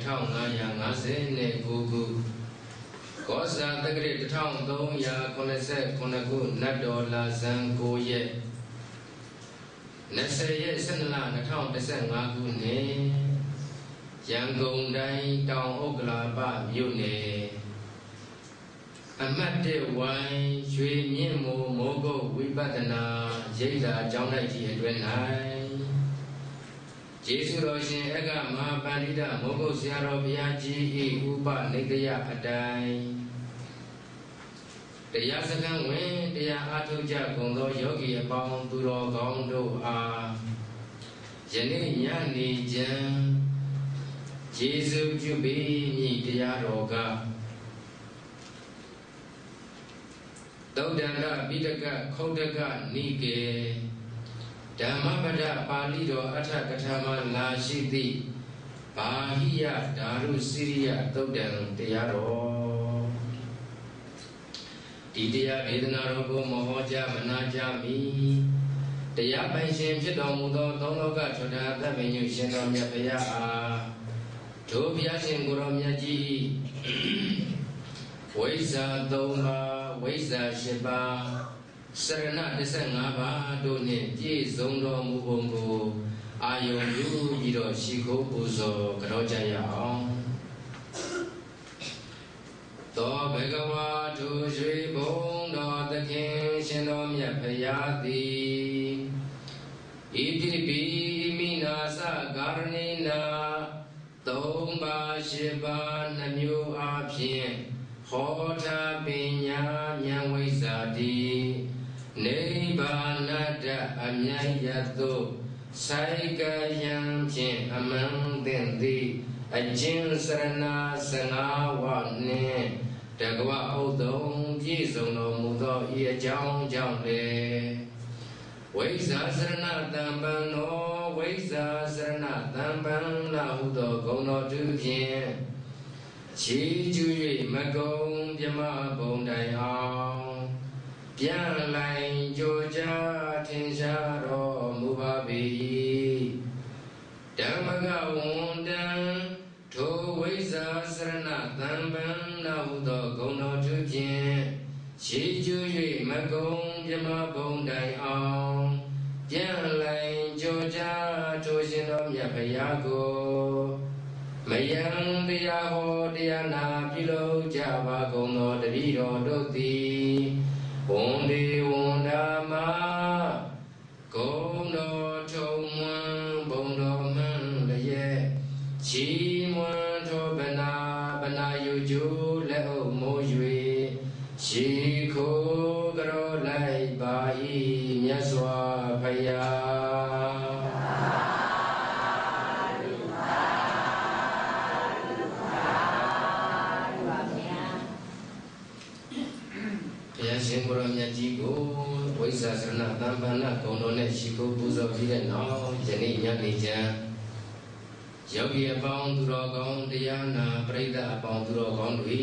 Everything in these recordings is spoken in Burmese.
1559ခုကောဇာတက္ကရာ1389ခုနတ်တော်လာဇန်9ရက်20ရက်12လ2015ခုနှစ်ရန်ကုန်တိုင်းတောင်ဥက္ကလာပမြို့နယ်အမတ်တဲ့ဝိုင်းရွှေမြင့်မိုးမိုးကုတ်ဝိပဿနာရိပ်သာကျောင်း၌ကြီးအတွင်၌ ကျေးဇူးတော်ရှင်အကမဟာပန္တိတမိုးကုတ်ဆရာတော်ဘုရားကြီး၏ဥပနိတယအတိုင်းတရားစခန်းဝင်တရားအားထုတ်ကြကုန်သောယောဂီအပေါင်းသူတော်ကောင်းတို့အားယနေ့ညနေကျမ်းယေရှုပြုပြီးမြည်တရားတော်ကသုတ်တန္တပိဋကခုတ်တကနိကေ ဓမ္မပဒပါဠိတော်အထကထာမလာရှိသည့်ဘာဟိယဓာရုစိရိယသုတ်တံတရားတော်ဒီတရားဒေသနာတော်ကိုမဟောကြားမနာကြားမီတရားပိုင်ရှင်ဖြစ်တော်မူသောသုံးလောကထွဋ္ဌာသဗ္ဗညုရှင်တော်မြတ်ဗျာအားတို့ဘုရားရှင်ကိုရောမြတ်ကြီးဝိဇ္ဇာ၃ပါးဝိဇ္ဇာ၈ပါး စရဏ15ပါးတို့နှင့်ပြည့်စုံတော်မူပုံကိုအာယုံပြုပြီးတော့ရှိခိုးပူဇော်ကြောကြရအောင်သောဘဂဝါထုရွှေဘုံတော်သခင်ရှင်တော်မြတ်ဖရာသည်ဣတိပိမိနာသကာရဏိနာသုံးပါးရှိပါးနှမျိုးအဖြစ်ဟောထားပညာဉာဏ်ဝိဇ္ဇာတိ နိဗ္ဗာနတအမြတ်ရတုဆိုင်ကယံဖြင့်အမှန်သင်သည်အကျဉ်စရဏစငါဝနှင့်တကဝဥဒ္ဒုံပြည့်စုံတော်မူသောဤအကြောင်းကြောင့်လေဝိဇာစရဏတံပံနောဝိဇာစရဏတံပံလာဟုသောဂုဏ်တော်သူဖြင့်ခြေကျူ၍မကုံပြမဘုံတိုင်အောင် ပြန်လိုက်ကြိုကြားထင်ရှားတော်မူပါပေ၏ဓမ္မကဝန်တံထိုဝိဇာစရဏတံပံလာဟုသောဂုဏ်တော်သူဖြင့်ခြေကျူ၍မကုံပြမဘုံတိုင်အောင်ပြန်လိုက်ကြိုကြားထိုရှင်တော်မြတ်ဖရာကိုမယံတရားဟောတရားနာပြုလုပ်ကြပါကုန်သောတပည့်တော်တို့သည် ယောဂီအပေါင်းသူတော်ကောင်းတရားနာပရိသတ်အပေါင်းသူတော်ကောင်းတွေ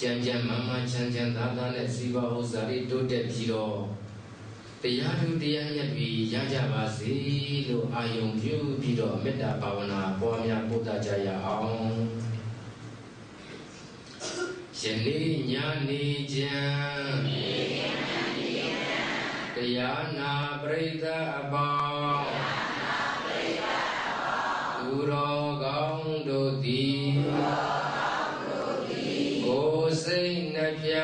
ကြံကြံမမချမ်းချမ်းသာသာနဲ့စီပါဥစ္စာတွေတိုးတက်ပြီးတော့တရားထုတရားမြတ်တွေရကြပါစေလို့အာယုံပြုပြီးတော့မေတ္တာဘာဝနာပွားများပို့သကြရအောင်ယနေ့ညနေကျမ်းတရားနာပရိသတ်အပေါင်း တော်ကောင်းတို့သည်ကိုယ်စိတ်နှပြ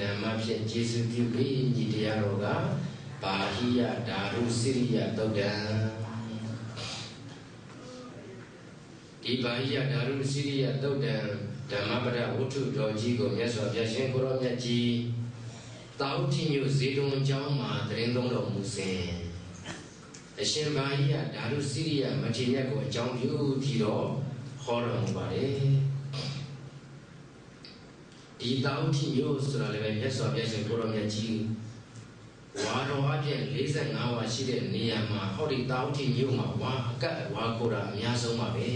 နေနဲ့ဓမ္မဖြင့်ကျေးဇူးပြုပြီးညီတရားတော်ကဘာဟိယဓာရုစိရိယသုတ်တံဒီဘာဟိယဓာရုစိရိယသုတ်တံဓမ္မပဒဝတ္ထုတော်ကြီးကိုမြတ်စွာဘုရားရှင်ကိုရောမြတ်ကြီးတောက်တိမြို့ဇေတုံအကြောင်းမှာတရင်သုံးတော်မူစဉ်အရှင်ဘာဟိယဓာရုစိရိယမထေရကိုအကြောင်းပြုပြီးတော့ဟောတော်မူပါတယ် ဒီတောက်တိမြို့ဆိုတာလည်းပဲမြတ်စွာဘုရားရှင်ကိုရောမြတ်ကြီးဝါတော်အပြင်45ဝါရှိတဲ့နေရာမှာဟောဒီတောက်တိမြို့မှာဝါအကတ်ဝါကိုတာအများဆုံးပါပဲ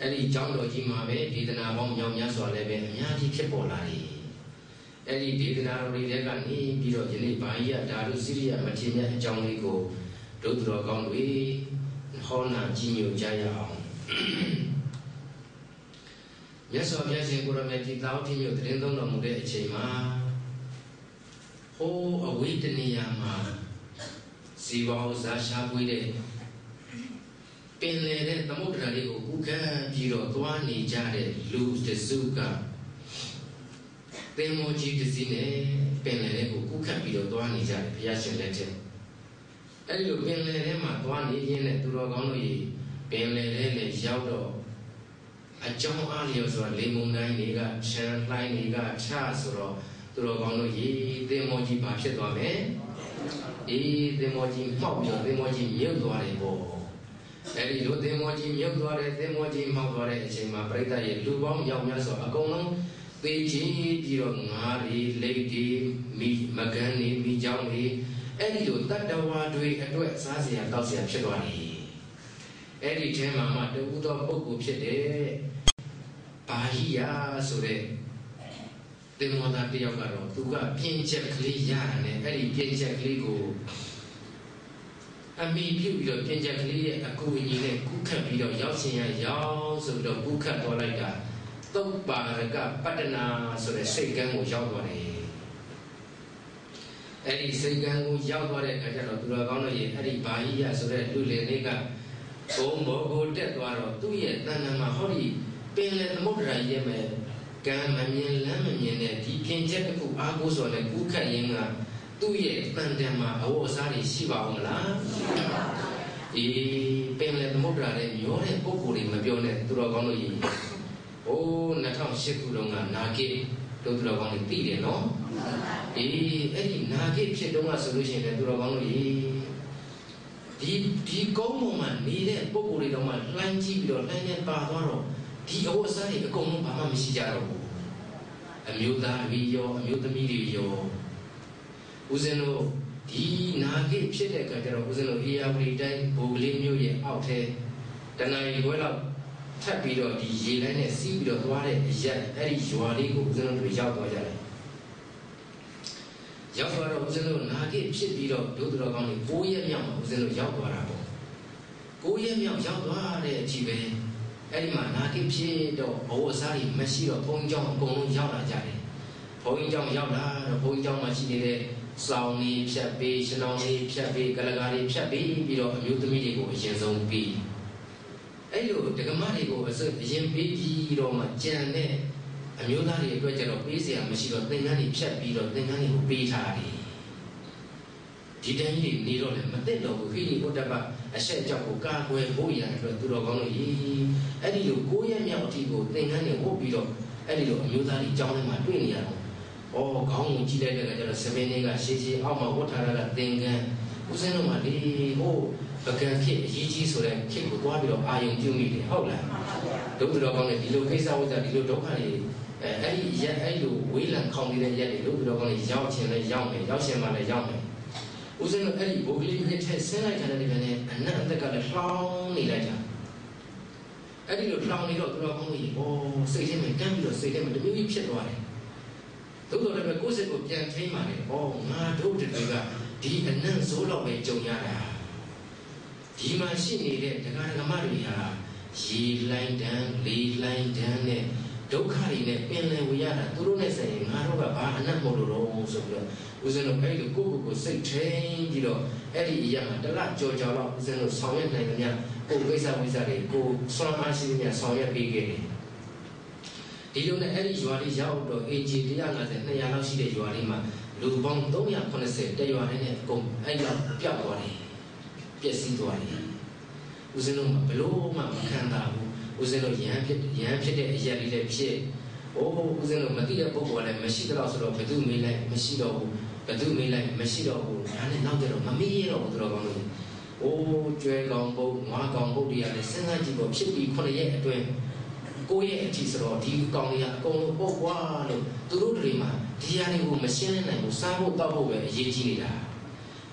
အဲ့ဒီကျောင်းတော်ကြီးမှာပဲဒေသနာပေါင်းမြောင်များစွာလည်းပဲအများကြီးဖြစ်ပေါ်လာတယ်အဲ့ဒီဒေသနာတော်တွေကနေပြီးတော့ယနေ့ဘာကြီးရဓာတုစိရိယမထေရမြတ်အကြောင်းလေးကိုဒုသူတော်ကောင်းတွေဟောနာကြီးညိုကြရအောင် မြတ်စွာဘုရားရှင်ကိုရမေကြီးတောင်းတိမြို့တရင်သုံးတော်မူတဲ့အချိန်မှာဟိုးအဝိတနေယာမှာဇီဝောဇာရှာပွေးတဲ့ပင်လေတဲ့သမုဒ္ဒရာလေးကိုဥခံပြီးတော့သွားနေကြတဲ့လူတစုကသင်္မောကြီးတစ်စီးနဲ့ပင်လေတဲ့ကိုဥခံပြီးတော့သွားနေကြတယ်ဘုရားရှင်လက်ထက်အဲ့ဒီလိုပင်လေထဲမှာသွားနေရင်းနဲ့သူတော်ကောင်းတို့ကြီးပင်လေထဲနဲ့ရောက်တော့ အကြောင်းအားလျော်စွာလေမုန်တိုင်းတွေကခြံလှိုင်းတွေကချဆိုတော့သူတော်ကောင်းတို့ရေသင်္မောကြီးဘာဖြစ်သွားလဲအေးသင်္မောကြီးမှောက်ပြီးတော့သင်္မောကြီးမြုပ်သွားတယ်ပေါ့အဲ့ဒီလိုသင်္မောကြီးမြုပ်သွားတယ်သင်္မောကြီးမှောက်သွားတဲ့အချိန်မှာပြိတ္တရဲ့လူပေါင်းရောက်များစွာအကုန်လုံးသေခြင်းပြီးတော့ငါးတွေလက်တွေမိမကန်းတွေမိချောင်းတွေအဲ့ဒီလိုတတ္တဝါတွေအတွက်စားစရာတောက်စရာဖြစ်သွားတယ် အဲ့ဒီထဲမှာမှတူသောပုဂ္ဂိုလ်ဖြစ်တဲ့ဘာဟိယဆိုတဲ့တင်မောသားတယောက်ကတော့သူကပြင်းချက်ကလေးရတာနဲ့အဲ့ဒီပြင်းချက်ကလေးကိုအမိပြုတ်ပြီးတော့ပြင်းချက်ကလေးရဲ့အကူအညီနဲ့ကုခတ်ပြီးတော့ရောက်ရှင်ရရောက်ဆိုပြီးတော့ကုခတ်သွားလိုက်တာသုတ်ပါရကပတ္တနာဆိုတဲ့စိတ်ကန်းကိုရောက်သွားတယ်အဲ့ဒီစိတ်ကန်းကိုရောက်သွားတဲ့အခါကျတော့သူတော်ကောင်းတို့ရဲ့အဲ့ဒီဘာဟိယဆိုတဲ့လူလင်လေးက ဘုံဘောကိုတက်သွားတော့သူ့ရဲ့တဏ္ဍာမှာဟောဒီပင်လေသမုဒ္ဒရာရဲ့မဲ့ကံမမြင်လမ်းမမြင်တဲ့ဒီပြင်ချက်တစ်ခုအားကိုးစော်နဲ့ကူးခတ်ရင်းကသူ့ရဲ့တန်တန်မှာအဝတ်အစားတွေရှိပါဦးမလားရှိပါဘူးအေးပင်လေသမုဒ္ဒရာနဲ့မျောတဲ့ပုံကိုယ်တွေမပြောနဲ့သူတော်ကောင်းတို့ကြီးဟိုး2008ခုလုံးကနာဂိတို့သူတော်ကောင်းတွေသိတယ်နော်အေးအဲ့ဒီနာဂိဖြစ်တော့ကဆိုလို့ရှိရင်လည်းသူတော်ကောင်းတို့ရေ ဒီဒီကုန်းပေါ်မှာနေတဲ့ပုံကိုယ်တွေတော့မှလှမ်းကြည့်ပြီးတော့လှမ်းနဲ့ပါသွားတော့ဒီအဝတ်အစားတွေအကုန်လုံးဘာမှမရှိကြတော့ဘူးအမျိုးသားတွေရောအမျိုးသမီးတွေရောဦးဇင်းတို့ဒီနာဂိဖြစ်တဲ့အခါကျတော့ဦးဇင်းတို့အေယာဝတီတိုင်းဘိုကလေးမျိုးရဲ့အောက်ထဲတဏှာရီခွဲလောက်ထပ်ပြီးတော့ဒီရေလိုင်းနဲ့စီးပြီးတော့သွားတဲ့အရက်အဲ့ဒီရွာလေးကိုဦးဇင်းတို့တွေရောက်သွားကြတယ် ရောက်သွားတော့ဦးဇင်းတို့နာဂိဖြစ်ပြီးတော့ဒုသတော်ကောင်းတွေ9ရက်မြောက်မှာဦးဇင်းတို့ရောက်သွားတာပေါ့9ရက်မြောက်ရောက်သွားတဲ့အချိန်ပဲအဲ့ဒီမှာနာဂိဖြစ်တော့ဘဝစားတွေမရှိတော့ဘုန်းကြီးကျောင်းအကုန်လုံးရောက်လာကြတယ်ဘုန်းကြီးကျောင်းရောက်လာတော့ဘုန်းကြီးကျောင်းမှာရှိနေတဲ့စောင်းလေးဖြတ်ပေးရှနောင်းလေးဖြတ်ပေးကလကားလေးဖြတ်ပေးပြီးတော့အမျိုးသမီးတွေကိုအရင်ဆုံးပြီးအဲ့လိုဒကမတွေကိုအစအရင်ပေးပြီးတော့မှကြံတဲ့ အမျိုးသားတွေအတွက်ကျတော့ပေးစရာမရှိတော့သင်္ကန်းတွေဖြတ်ပြီးတော့သင်္ကန်းတွေကိုပေးထားတယ်ဒီတိုင်းကြီးနေတော့လည်းမသိတော့ဘူးခိတိဘုဒ္ဓဘအဆက်ကြောက်ကိုကာကွယ်ဖို့ရအတွက်သူတော်ကောင်းတို့ရေအဲ့ဒီလိုကိုးရက်မြောက်အထိကိုသင်္ကန်းတွေဝတ်ပြီးတော့အဲ့ဒီလိုအမျိုးသားတွေကြောင်းထဲမှာတွေ့နေရတော့ဩခေါင်းကိုကြည့်လိုက်တဲ့အခါကျတော့စပင်းလေးကရှေးရှေးအောက်မှာဝတ်ထားတာကသင်္ကန်းဦးစင်းတို့မှလေဟိုပကံခေအရေးကြီးဆိုတဲ့ခေကိုတွားပြီးတော့အာယုံပြုမိတယ်ဟုတ်လားဒုက္ခတော်ကောင်းတဲ့ဒီလိုကိစ္စဝိဇ္ဇာဒီလိုဒုက္ခတွေ အဲအဲ့ဒီရက်အဲ့လိုဝေးလံခေါင်နေတဲ့ရက်တွေဒုက္ခတော်ကောင်းတွေရောက်ချင်လဲရောက်မယ်ရောက်ချင်မှလည်းရောက်မယ်ဦးစင်းတို့အဲ့ဒီဘုကလေးမြစ်ထက်ဆင်းလိုက်တဲ့နေရာနဲ့အနတ်အသက်ကလည်းလှောင်းနေလိုက်တာအဲ့ဒီလိုလှောင်းနေတော့သူတော်ကောင်းကြီးဩစိတ်ထဲမှာကမ်းပြီးတော့စိတ်ထဲမှာတမျိုးကြီးဖြစ်သွားတယ်သို့တော်လည်းကိုယ်စိတ်ကိုပြန်ထိမှတယ်ဩငါတို့တွေကဒီအနတ်ဆိုးတော့ပဲကြုံရတာဒီမှာရှိနေတဲ့ဒကာဒကမတွေဟာရေလိုင်းတန်းလေလိုင်းတန်းနဲ့ ဒုက္ခတွေနဲ့ပင်လယ်ဝရတာသူတို့နဲ့ဆိုင်ရင်ငါတို့ကဘာအနတ်မို့လို့တော့ဆိုပြီးတော့ဦးဇင်းတို့အဲ့ဒီကိုကိုကိုစိတ်ထိန်ပြီးတော့အဲ့ဒီအရာမှာတလကြော်ကြော်တော့ဦးဇင်းတို့ဆောင်ရွက်နိုင်ကြများကိုကိစ္စဝိစ္စတွေကိုစွမ်းအားရှိနေဆောင်ရွက်ပေးခဲ့တယ်ဒီလိုနဲ့အဲ့ဒီရွာလေးရောက်တော့ AG 150 200လောက်ရှိတဲ့ရွာလေးမှာလူပေါင်း380တရွာနဲ့အကုန်အဲ့လောက်ပျောက်သွားတယ်ပျက်စီးသွားတယ်ဦးဇင်းတို့ဘလို့မှမခံတာဘူး ဦးဇင်းတို့ရဟန်းဖြစ်ရဟန်းဖြစ်တဲ့အရာလေးလည်းဖြစ်။အိုးဦးဇင်းတို့မသိတဲ့ပုဂ္ဂိုလ်ကလည်းမရှိတော့ဆိုတော့ဘယ်သူမေးလိုက်မရှိတော့ဘူး။ဘယ်သူမေးလိုက်မရှိတော့ဘူး။ဒါနဲ့နောက်ကြတော့မမေးရတော့ဘူးသူတော်ကောင်းလို့။အိုးကျွဲကောင်ပုတ်ငွားကောင်ပုတ်တွေကလည်းစဉ်းစားကြည့်ဖို့ဖြစ်ပြီး9ရက်အတွင်းကိုယ့်ရဲ့အထီဆိုတော့ဒီကောင်တွေကအကုန်လုံးပုတ်ကွာလို့သူတို့တွေမှာဒီဟာတွေကိုမရှင်းနိုင်ဘူးစားဖို့တောက်ဖို့ပဲအရေးကြီးနေတာ။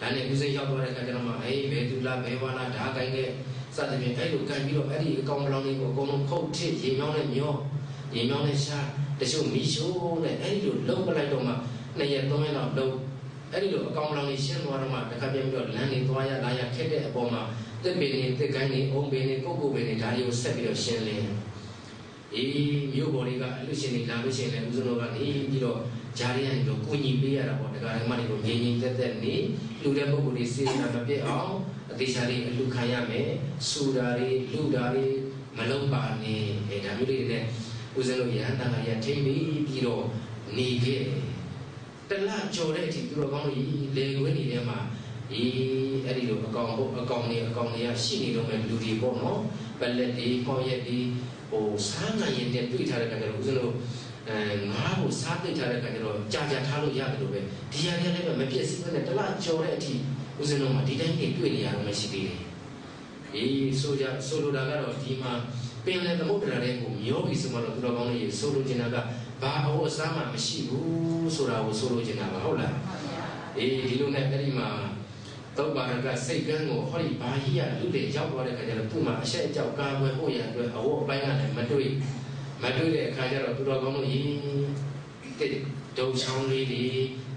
ဒါနဲ့ဦးဇင်းရောက်သွားတဲ့အခါကျတော့မှအေးဘယ်သူလားဘယ်ဝါလားဓာကိုင်းတဲ့ စသဖြင့်အဲ့လိုကန်ပြီးတော့အဲ့ဒီအကောင်ပလောင်တွေကိုအကုန်လုံးခုတ်ထစ်ရေမြောင်းနဲ့မျောရေမြောင်းနဲ့ရှာတချို့မီးရှိုးနဲ့အဲ့ဒီလိုလုံးပလိုက်တော့မှနှစ်ရက်သုံးရက်လောက်လုံးအဲ့ဒီလိုအကောင်ပလောင်တွေရှင်းသွားတော့မှတစ်ခါပြန်ပြီးတော့လမ်းတွေသွားရလာရခက်တဲ့အပေါ်မှာတစ်ပင်တွေတစ်ကိုင်းတွေအုံပင်တွေကုတ်ကုတ်ပင်တွေဒါတွေကိုဆက်ပြီးတော့ရှင်းလင်းအေးမြို့ပေါ်တွေကအလူရှင်တွေလာလို့ရှိရင်လည်းဦးဇင်းတို့ကနေပြီးတော့ဂျာရီရန်တို့ကိုညီပေးရတာပေါ့ဒကာဒကမတွေကိုငြိမ်ငြိမ်သက်သက်နေလူတဲ့ပုဂ္ဂိုလ်တွေစေနာမပြည့်အောင် အသေးချာလေးအလူခံရမယ်စူတာတွေလူတာတွေမလုံးပါနဲ့အဲဒါမျိုးတွေနဲ့ဦးဇင်းတို့ရဟန္တာကရထိမ့်ပြီးပြီးတော့နေခဲ့တလကြော်တဲ့အချိန်သူတော်ကောင်းကြီးလေခွေးနေထဲမှာအေးအဲ့ဒီလိုအကောင်ပေါ့အကောင်တွေအကောင်တွေကရှိနေတော့မဲ့လူတွေပေါ့နော်ပလက်တွေပေါ့ရက်တွေဟိုစားငံရင်တဲ့တွေ့ထားတဲ့ကံကြတော့ဦးဇင်းတို့အဲငါ့ကိုစားသိထားတဲ့ကံကြတော့ကြာကြာထားလို့ရတယ်လို့ပဲဒီဟာတွေလည်းပဲမပြည့်စည်နဲ့တလကြော်တဲ့အထိ ဦးဇင်းတို့မှာဒီတိုင်းနေတွေ့နေရတော့မရှိသေးတယ်အေးဆိုကြဆိုလိုတာကတော့ဒီမှာပင်လယ်သမုဒ္ဒရာတွေကိုမျောပြီးဆိုမှတော့သူတော်ကောင်းလေးဆိုလိုချင်တာကဘာအဝတ်အစားမှမရှိဘူးဆိုတာကိုဆိုလိုချင်တာပါဟုတ်လားအေးဒီလိုနဲ့အဲ့ဒီမှာသုတ်ပါရကစိတ်ကန်းကိုဟောဒီဘာကြီးရလူတွေရောက်သွားတဲ့ခါကျတော့သူ့မှာအဆက်အကြောက်ကာကွယ်ဖို့ရအတွက်အဝတ်အပိုင်းကလည်းမတွေ့မတွေ့တဲ့အခါကျတော့သူတော်ကောင်းတို့ရေးတဲ့ဒုံချောင်းလေးတွေ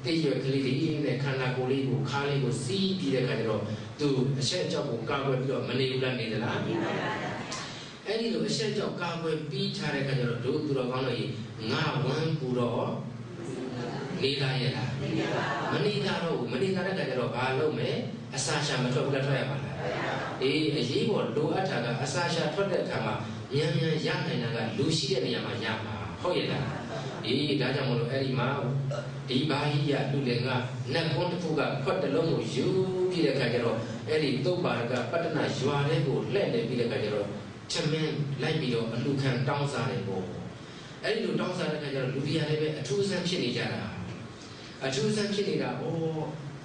တိတ်ရွက်ကလေးတွေနဲ့ခန္ဓာကိုယ်လေးကိုခါးလေးကိုစီးပြီးတဲ့ခါကျတော့သူအဆက်အကြောက်ကိုကာကွယ်ပြီးတော့မနေဘူးလားနေသလားနေပါပါအဲ့ဒီလိုအဆက်ကြောက်ကာကွယ်ပြီးထားတဲ့ခါကျတော့တို့သူတော်ကောင်းတို့ရေငါဝမ်းပူတော့နေလာရလားမနေတာတော့မနေတာတဲ့ခါကျတော့ဘာလုပ်မလဲအစာရှာမထွက်ဘူးလားထွက်ရပါလားအေးအရေးပေါ်လိုအပ်တာကအစာရှာထွက်တဲ့အခါမှာမြန်မြန်ရနိုင်တာကလူရှိတဲ့နေရာမှာရမှာဟုတ်ရဲ့လားအေးဒါကြောင့်မလို့အဲ့ဒီမှာ ဒီဘာဟိယလူလင်ကနတ်ကွန်းတစ်ခုကခွက်တစ်လုံးကိုယူပြီးတဲ့ခါကျတော့အဲ့ဒီသုတ်ပါကပတ္တနာရွာတဲ့ကိုလှည့်နေပြီးတဲ့ခါကျတော့ချမင်းလိုက်ပြီးတော့အလူခံတောင်းစားတယ်ပေါ့အဲ့ဒီလိုတောင်းစားတဲ့အခါကျတော့လူတွေကလည်းပဲအထူးဆန်းဖြစ်နေကြတာအထူးဆန်းဖြစ်နေတာဩ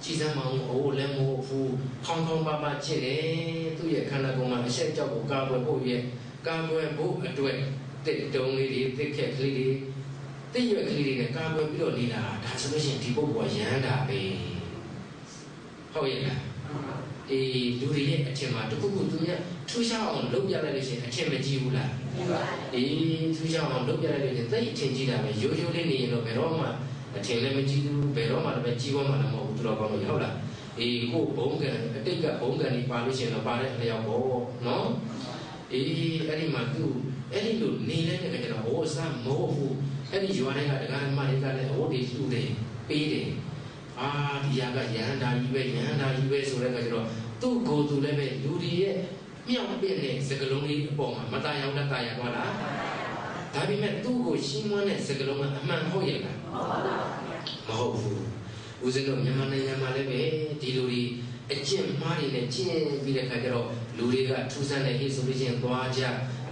ကြည်စမ်းမအောင်အိုးလည်းမဟုတ်ဘူးခေါင်းခေါင်းပါပါဖြစ်တယ်သူ့ရဲ့ခန္ဓာကိုယ်မှာအဆက်ကြောက်ကိုကာကွယ်ဖို့ရဲ့ကာကွယ်ဖို့အတွက်တစ်တုံးလေးတွေတစ်ခက်ကလေးတွေ တစ်ရွက်ကလေးတွေနဲ့ကာကွယ်ပြီးတော့နေတာဒါဆိုလို့ရှိရင်ဒီပုဂ္ဂိုလ်ကရဟန္တာပဲဟုတ်ရဲ့လားအေးလူတွေရဲ့အထင်မှာတခုခုသူများထူးခြားအောင်လုပ်ပြလိုက်လို့ရှိရင်အထင်မကြီးဘူးလားအေးထူးခြားအောင်လုပ်ပြလိုက်လို့ရှိရင်သိအထင်ကြီးတာပဲရိုးရိုးလေးနေရင်တော့ဘယ်တော့မှအထင်လည်းမကြီးဘူးဘယ်တော့မှလည်းကြီးပွားမှလည်းမဟုတ်ဘူးသူတော်ကောင်းလို့ဟုတ်လားအေးကိုဘုံကံအတိတ်ကဘုံကံนี่ပါလို့ရှိရင်တော့ပါတဲ့အလျောက်ပေါ့နော်အေးအဲ့ဒီမှာသူအဲ့ဒီလိုနေလိုက်တဲ့ခါကျတော့ဟိုအစားမဟုတ်ဘူး အဲ့ဒီယောဟန်ကတရားဓမ္မတွေကလည်းအဝတ်တွေလှူတယ်ပေးတယ်အာဒီယာကယဟန္တာကြီးပဲယဟန္တာကြီးပဲဆိုတဲ့အခါကျတော့သူ့ကိုယ်သူလည်းပဲလူတွေရဲ့မြောက်ပြည့်တဲ့စကလုံးလေးအပေါ်မှာမတရားရောက်တတ်ရသွားလားဒါပေမဲ့သူ့ကိုရှင်းမွန်းတဲ့စကလုံးကအမှန်ဟုတ်ရဲ့လားမဟုတ်ဘူးဦးဇင်းတို့မြန်မာနိုင်ငံမှာလည်းပဲဒီလူတွေအကျင့်မှားတွေနဲ့ကျင့်ပြီးတဲ့အခါကျတော့လူတွေကထူးဆန်းတဲ့ဟေ့ဆိုလို့ချင်းသွားကြ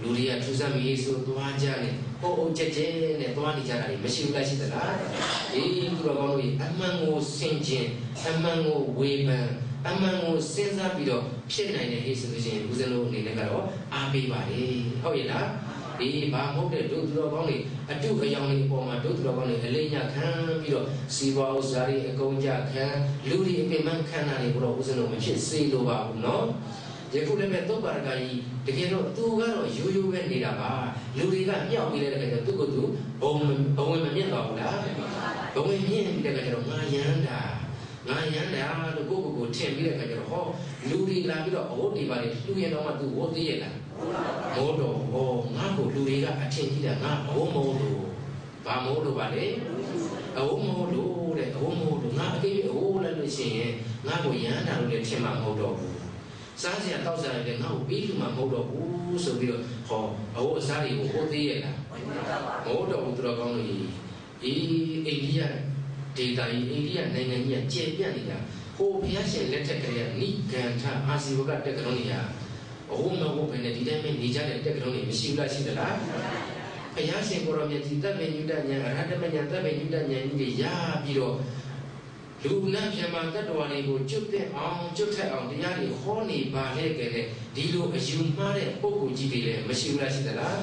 လူတွေကထူးဆန်းပြီဆိုသွားကြတယ်ဟိုအိုကြက်ကြဲနဲ့သွားနေကြတာတွေမရှိဘူးလားရှိသလားအေးသူတော်ကောင်းတို့အမှန်ကိုဆင်ခြင်အမှန်ကိုဝေဖန်အမှန်ကိုစဉ်းစားပြီးတော့ဖြစ်နိုင်တဲ့ဟိဆိုလို့ချင်းဦးဇင်းတို့အနေနဲ့ကတော့အားပေးပါလေဟုတ်ရဲ့လားဒီဘာမဟုတ်တဲ့ဒုသူတော်ကောင်းတွေအတုအယောင်တွေအပေါ်မှာဒုသူတော်ကောင်းတွေအလေးညခံပြီးတော့စီပွားဥစ္စာတွေအကုန်ကြခံလူတွေအပင်ပန်းခံတာတွေကိုတော့ဦးဇင်းတို့မဖြစ်စေလိုပါဘူးเนาะ ယခုလည်းပဲသုတ်ပါရကကြီးတကယ်တော့သူကတော့ရိုးရိုးပဲနေတာပါလူတွေကမြောက်ပြီးတဲ့ခါကျတော့သူ့ကိုယ်သူဘုံဘုံဝင်မမြင်တော့ဘူးလားဘုံဝင်မြင်တဲ့ခါကျတော့ငါယန္တာငါယန္တာလို့ကိုယ့်ကိုယ်ကိုထင်ပြီးတဲ့ခါကျတော့ဟောလူတွေလာပြီးတော့အဟုတ်ဒီပါလေလူရင်တော့မှသူဝတ်သေးရဲ့လားမိုးတော့ဟောငါ့ကိုလူတွေကအထင်ကြီးတာငါဘုံမိုးလို့ဘာမိုးလို့ပါလေအဝမိုးလို့တဲ့အဝမိုးလို့ငါအကိအဝလည်းလို့ရှိရင်ငါ့ကိုယန္တာလို့လည်းထင်မှာမဟုတ်တော့ဘူး စားစရာတောက်စရာလည်းငါ့ကိုပြီးလို့မှမဟုတ်တော့ဘူးဆိုပြီးတော့ဟောအဝအစားတွေကိုဟိုသေးရဲ့လားမဟုတ်တော့ဘူးသူတော်ကောင်းလို့ဒီအိန္ဒိယဒေတာကြီးအိန္ဒိယနိုင်ငံကြီးကကျေပြန့်နေတာဟိုဘုရားရှင်လက်ထက်ကလေးကနိဂန္ဓအာဇီဝကတက်ကလုံးကြီးဟာအဝမဟုတ်ဘယ်နဲ့ဒီတိုင်းပဲနေကြတဲ့တက်ကလုံးကြီးမရှိဘူးလားရှိသလားဘုရားရှင်ကိုရောမြတ်ကြီးတပ်မေညုတဉာဏ်အရဟတမဉာဏ်တပ်မေညုတဉာဏ်ကြီးတွေရပြီးတော့ လူနာပြမတတ္တဝါတွေကိုကျွတ်တဲ့အောင်ကျွတ်ထက်အောင်တရားတွေဟောနေပါလေကဲဒီလိုအယူမှားတဲ့ပုဂ္ဂိုလ်ကြီးတွေလည်းမရှိဘူးလားရှိသလား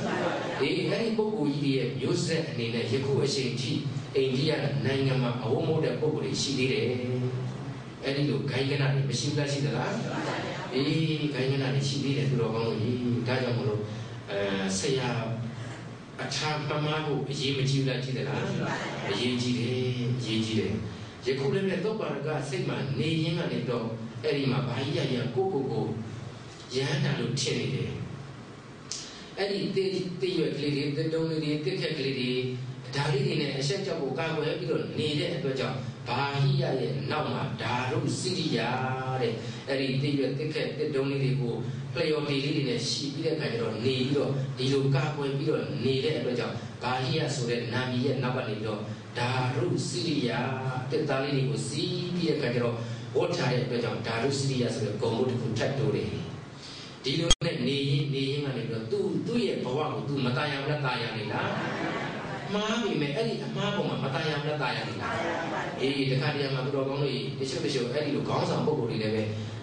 ဒီအဲ့ဒီပုဂ္ဂိုလ်ကြီးတွေရဲ့မျိုးဆက်အနေနဲ့ယခုအချိန်ထိအိန္ဒိယနိုင်ငံမှာအဝမိုးတဲ့ပုဂ္ဂိုလ်တွေရှိသေးတယ်အဲ့ဒီလိုဂိုင်းကနာတွေမရှိဘူးလားရှိသလားအေးဂိုင်းကနာတွေရှိသေးတယ်သူတော်ကောင်းလို့ကြီးဒါကြောင့်မလို့အဲဆရာအထာပမာကိုအရေးမကြီးဘူးလားရှိသလားအရေးကြီးတယ်အရေးကြီးတယ် ယခုလည်းနဲ့သောပါရကစိတ်မှနေရင်းကနေတော့အဲ့ဒီမှာဘာကြီးရရကိုကိုကိုရဟန္တာလို့ထင်နေတယ်အဲ့ဒီတေးတေးရွက်ကလေးတွေတေးတုံးလေးတွေတက်ခက်ကလေးတွေဒါလေးတွေနဲ့အဆက်ကြောက်ကိုကာကွယ်ပြီးတော့နေတဲ့အတွက်ကြောင့်ဘာဟိယရဲ့နောက်မှာဓာရုစိရိယာတဲ့အဲ့ဒီတေးရွက်တက်ခက်တက်တုံးလေးတွေကိုလျော်တီလေးတွေနဲ့ရှီပြီးတဲ့အခါကျတော့နေပြီးတော့ဒီလိုကာကွယ်ပြီးတော့နေတဲ့အတွက်ကြောင့်ဘာဟိယဆိုတဲ့နာမည်ရဲ့နောက်ကနေပြီးတော့ ဒါရုစီရိယာတက်သားလေးတွေကိုစီးပြီးတဲ့အခါကျတော့ဝတ်ထားတဲ့အတွက်ကြောင့်ဒါရုစီရိယာဆိုတဲ့ဂုံဘုတ်တစ်ခုထပ်တိုးတယ်ဒီလိုနဲ့နေရင်နေရင်ကလည်းပြီးတော့သူ့သူ့ရဲ့ဘဝကိုသူမတရားမတရားရနေလားမှားပြီမဲ့အဲ့ဒီအမှားပုံမှာမတရားမတရားရနေလားအေးတခါတရံမှာသူတော်ကောင်းတို့ရေတချို့တချို့အဲ့ဒီလိုခေါင်းဆောင်ပုံပုံတွေလည်းပဲ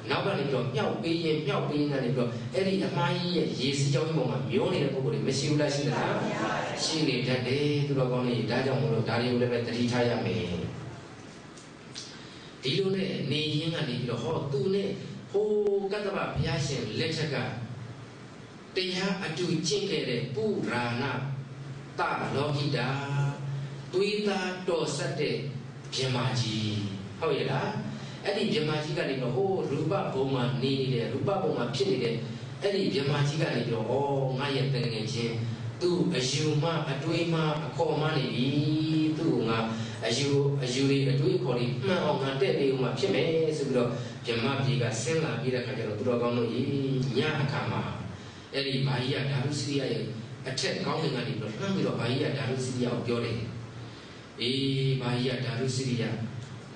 နောက်ကနေပြီးတော့မြောက်ပေးရင်မြောက်ပေးရင်ကနေပြီးတော့အဲ့ဒီအမှားကြီးရဲ့ရေစီးကြောင်းပုံမှာမျောနေတဲ့ပုံကိုယ်တွေမရှိဘူးလားရှိသလားရှိနေတတ်တယ်သူတော်ကောင်းတွေဒါကြောင့်မလို့ဒါတွေကိုလည်းပဲတတိထားရမယ်ဒီလိုနဲ့နေရင်းကနေပြီးတော့ဟောသူနဲ့ဟိုကတ္တဗဘုရားရှင်လက်ထက်ကတရားအတူကျင့်ခဲ့တဲ့ပုရာဏတလောကိတာတွေးသားတော်ဆက်တဲ့မြမကြီးဟုတ်ရဲ့လား အဲ့ဒီမြမကြီးကနေတော့ဟိုရူပဘုံမှာနေနေတယ်ရူပဘုံမှာဖြစ်နေတဲ့အဲ့ဒီမြမကြီးကနေတော့ဩငါရဲ့တငယ်ချင်းသူ့အယူမအတွေးမအခေါ်မနေပြီသူ့ငါအယူအယူတွေအတွေးခေါ်တွေမှန်အောင်ငါတက်နေဦးမှာဖြစ်မယ်ဆိုပြီးတော့မြမကြီးကဆင်းလာပြီးတဲ့ခါကျတော့သူတော်ကောင်းတို့ဤညအခါမှာအဲ့ဒီဘာကြီးကဓာတုစီရိယရဲ့အထက်ကောင်းကင်ကနေပြီးတော့လှမ်းပြီးတော့ဘာကြီးကဓာတုစီရိယကိုပြောတယ်အေးဘာကြီးကဓာတုစီရိယ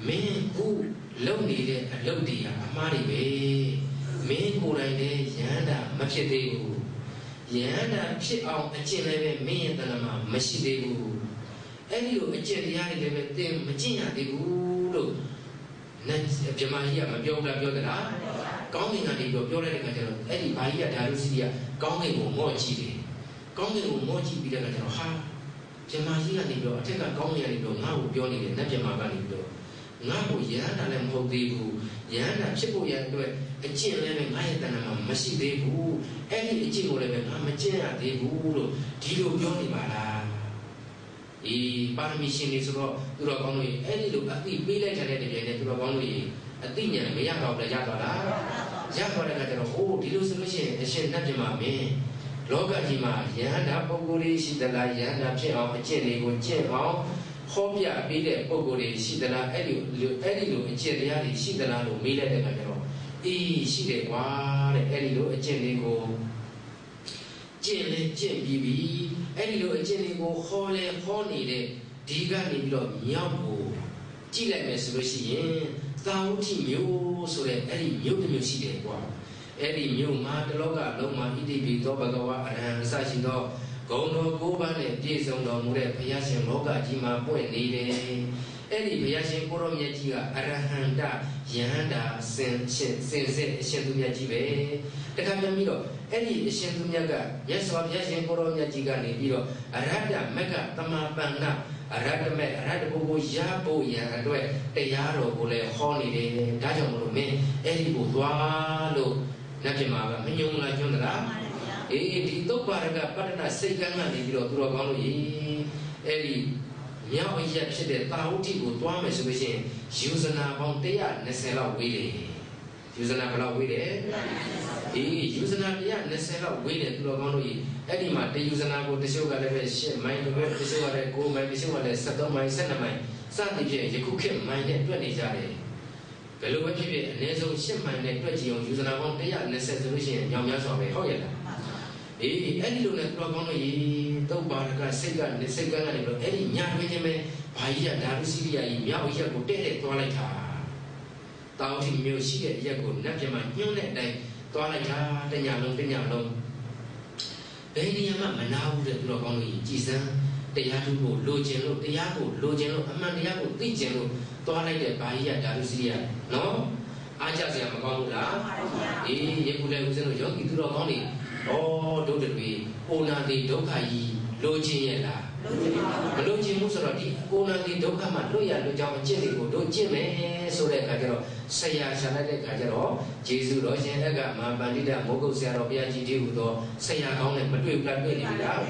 မင်းခု လုံနေတဲ့အလုပ်တွေကအမှားတွေပဲမင်းကိုယ်တိုင်လည်းရဟန္တာမဖြစ်သေးဘူးယဟန္တာဖြစ်အောင်အကျင့်လည်းပဲမင်းရဲ့တဏ္ဍမှာမရှိသေးဘူးအဲ့ဒီလိုအကျင့်တရားတွေလည်းပဲသင်မကျင့်ရသေးဘူးလို့နတ်ဗြဟ္မာကြီးကမပြောဘူးလားပြောသလားကောင်းကင်ကနေပြောပြောလိုက်တဲ့ခါကျတော့အဲ့ဒီဘာကြီးကဓာတုစီကကောင်းကင်ကိုမော့ကြည့်တယ်ကောင်းကင်ကိုမော့ကြည့်ပြီးတဲ့ခါကျတော့ဟာဗြဟ္မာကြီးကနေပြောအထက်ကကောင်းကင်ကနေပြောငါ့ကိုပြောနေတယ်နတ်ဗြဟ္မာကနေပြော ငါ့ကိုယဟန္တာလည်းမဟုတ်သေးဘူးယဟန္တာဖြစ်ဖို့ရအတွက်အကျင့်လည်းပဲငါရဲ့တဏ္ဍာမှာမရှိသေးဘူးအဲ့ဒီအကျင့်ကိုလည်းပဲငါမကျင့်ရသေးဘူးလို့ဒီလိုပြောနေပါလားဒီပါရမီရှင်တွေဆိုတော့သူတော်ကောင်းတို့အဲ့ဒီလိုအတိပေးလိုက်တဲ့တပြိုင်တည်းသူတော်ကောင်းတို့အတိညာမရတော့လည်းရသွားလားရသွားတဲ့အခါကျတော့အိုးဒီလိုဆိုလို့ရှိရင်အရှင်နတ်ပြမမင်းလောကကြီးမှာယဟန္တာပုဂ္ဂိုလ်တွေရှိသလားယဟန္တာဖြစ်အောင်အကျင့်တွေကိုကျင့်အောင် ဟောပြပေးတဲ့ပုံကိုယ်တွေရှိသလားအဲ့ဒီအဲ့ဒီလိုအကျင့်တရားတွေရှိသလားလို့မေးလိုက်တဲ့အခါကျတော့အေးရှိတယ်ကွာတဲ့အဲ့ဒီလိုအကျင့်တွေကိုကျင့်လဲကျင့်ပြီးပြီအဲ့ဒီလိုအကျင့်တွေကိုဟောလဲဟောနေတဲ့ဒီကနေပြီးတော့မြောက်ကိုကြည့်လိုက်မယ်ဆိုလို့ရှိရင်သာဝတိမျိုးဆိုတဲ့အဲ့ဒီမျိုးတစ်မျိုးရှိတယ်ကွာအဲ့ဒီမျိုးမှာတလောကလုံးမှာဣတိပိသောဘဂဝါအရဟံအစရှိသော ဂုံတော်ကိုးပါးနဲ့ပြည့်စုံတော်မူတဲ့ဘုရားရှင်လောကကြီးမှာပွင့်နေတယ်အဲ့ဒီဘုရားရှင်ကိုရောမြတ်ကြီးကအရဟန္တယဟန္တာစင်ရှင်စင်စစ်အရှင်သူမြတ်ကြီးပဲတခါပြန်ပြီးတော့အဲ့ဒီအရှင်သူမြတ်ကမြတ်စွာဘုရားရှင်ကိုရောမြတ်ကြီးကနေပြီးတော့အရဟတမက္ကတမပန္နအရဟတမေအရဟတပုဂ္ဂိုလ်ရဖို့ရန်အတွက်တရားတော်ကိုလည်းဟောနေတယ်ဒါကြောင့်မလို့မင်းအဲ့ဒီကိုသွားလို့နတ်ပြမာကမညုံလားကျွန်းသလား အေးဒီသုတ်ပါရကပတ္တနာစိတ်ကန်းကနေပြီးတော့သူတော်ကောင်းလို့ရေအဲ့ဒီမြောက်အရက်ဖြစ်တဲ့တာဝတိကိုတွားမယ်ဆိုလို့ရှိရင်ယူဇနာပေါင်း120လောက်ဝေးတယ်ယူဇနာဘယ်လောက်ဝေးတယ်အေးယူဇနာ120လောက်ဝေးတယ်သူတော်ကောင်းတို့ရေအဲ့ဒီမှာတယူဇနာကိုတချို့ကလည်းပဲ10မိုင်တစ်ပဲတချို့ကလည်း9မိုင်တချို့ကလည်း73မိုင်12မိုင်စသဖြင့်ယခုခေတ်မိုင်နဲ့တွက်နေကြတယ်ဘယ်လိုပဲဖြစ်ဖြစ်အနည်းဆုံး10မိုင်နဲ့တွက်ကြည့်အောင်ယူဇနာပေါင်း120ဆိုလို့ရှိရင်ညောင်များစွာပဲဟုတ်ရဲ့လား အေးအဲ့ဒီလိုနဲ့သူတော်ကောင်းတို့ရေတုတ်ပါရကစိတ်ကနေစိတ်ကနေပြီးတော့အဲ့ဒီညာတွင်ချင်းပဲဘာကြီးကဓာတုစီရိယာကြီးမြောက်ရက်ကိုတဲ့တဲ့သွားလိုက်တာတောင်းတီမျိုးရှိတဲ့ရက်ကိုနတ်ပြမညှို့တဲ့အတိုင်းသွားလိုက်တာတညာလုံးတညာလုံးဘယ်နေရာမှမနာဘူးတဲ့သူတော်ကောင်းတို့ကြီးကြည်စမ်းတရားထုကိုလိုချင်လို့တရားကိုလိုချင်လို့အမှန်တရားကိုသိချင်လို့သွားလိုက်တဲ့ဘာကြီးကဓာတုစီရိယာနော်အားကြစရာမကောင်းဘူးလားအေးရေကူလည်းဦးစင်းတို့ယောဂီသူတော်ကောင်းတွေ ဩဒုဒ္ဒတွေအိုနာတိဒုက္ခကြီးလိုချင်ရဲ့လားမလိုချင်ဘူးဆိုတော့ဒီအိုနာတိဒုက္ခမှာလွတ်ရလွတ်ကြောင်းအကျင့်တွေကိုတို့ကျင့်မယ်ဆိုတဲ့အခါကျတော့ဆရာရှာလိုက်တဲ့အခါကျတော့ဂျေဇုတော်ရှင်အကမဟာပန္တိတမိုးကုတ်ဆရာတော်ဘုရားကြီးတည်းဟူသောဆရာကောင်းနဲ့မတွေ့ဘူးလားတွေ့နေပြီလား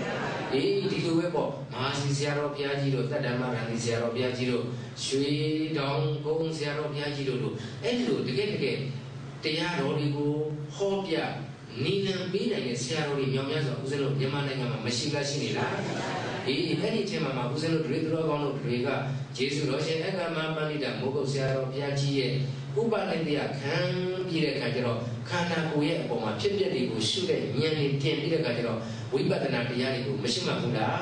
အေးဒီလိုပဲပေါ့မဟာစီဆရာတော်ဘုရားကြီးတို့တတ္တမရဏီဆရာတော်ဘုရားကြီးတို့ရွှေတောင်ကုန်းဆရာတော်ဘုရားကြီးတို့တို့အဲ့ဒီလိုတကယ်တကယ်တရားတော်တွေကိုဟောပြ နီလံပေးနိုင်တဲ့ဆရာတော်တွေမြောင်များစွာဦးဇင်းတို့မြန်မာနိုင်ငံမှာမရှိလားရှိနေလားအေးအဲ့ဒီအချိန်မှာမှာဦးဇင်းတို့တွေသူတော်ကောင်းတို့တွေကယေရှုတော်ရှင်အက္ခမပန္နိတမိုးကုတ်ဆရာတော်ဘုရားကြီးရဲ့ဥပနိတယခံပြီးတဲ့အခါကျတော့ခန္ဓာကိုယ်ရဲ့အပေါ်မှာဖြစ်ပျက်တွေကိုရှုတဲ့ဉာဏ်နဲ့တင်ပြီးတဲ့အခါကျတော့ဝိပဿနာတရားတွေကိုမရှိမှဘူးလား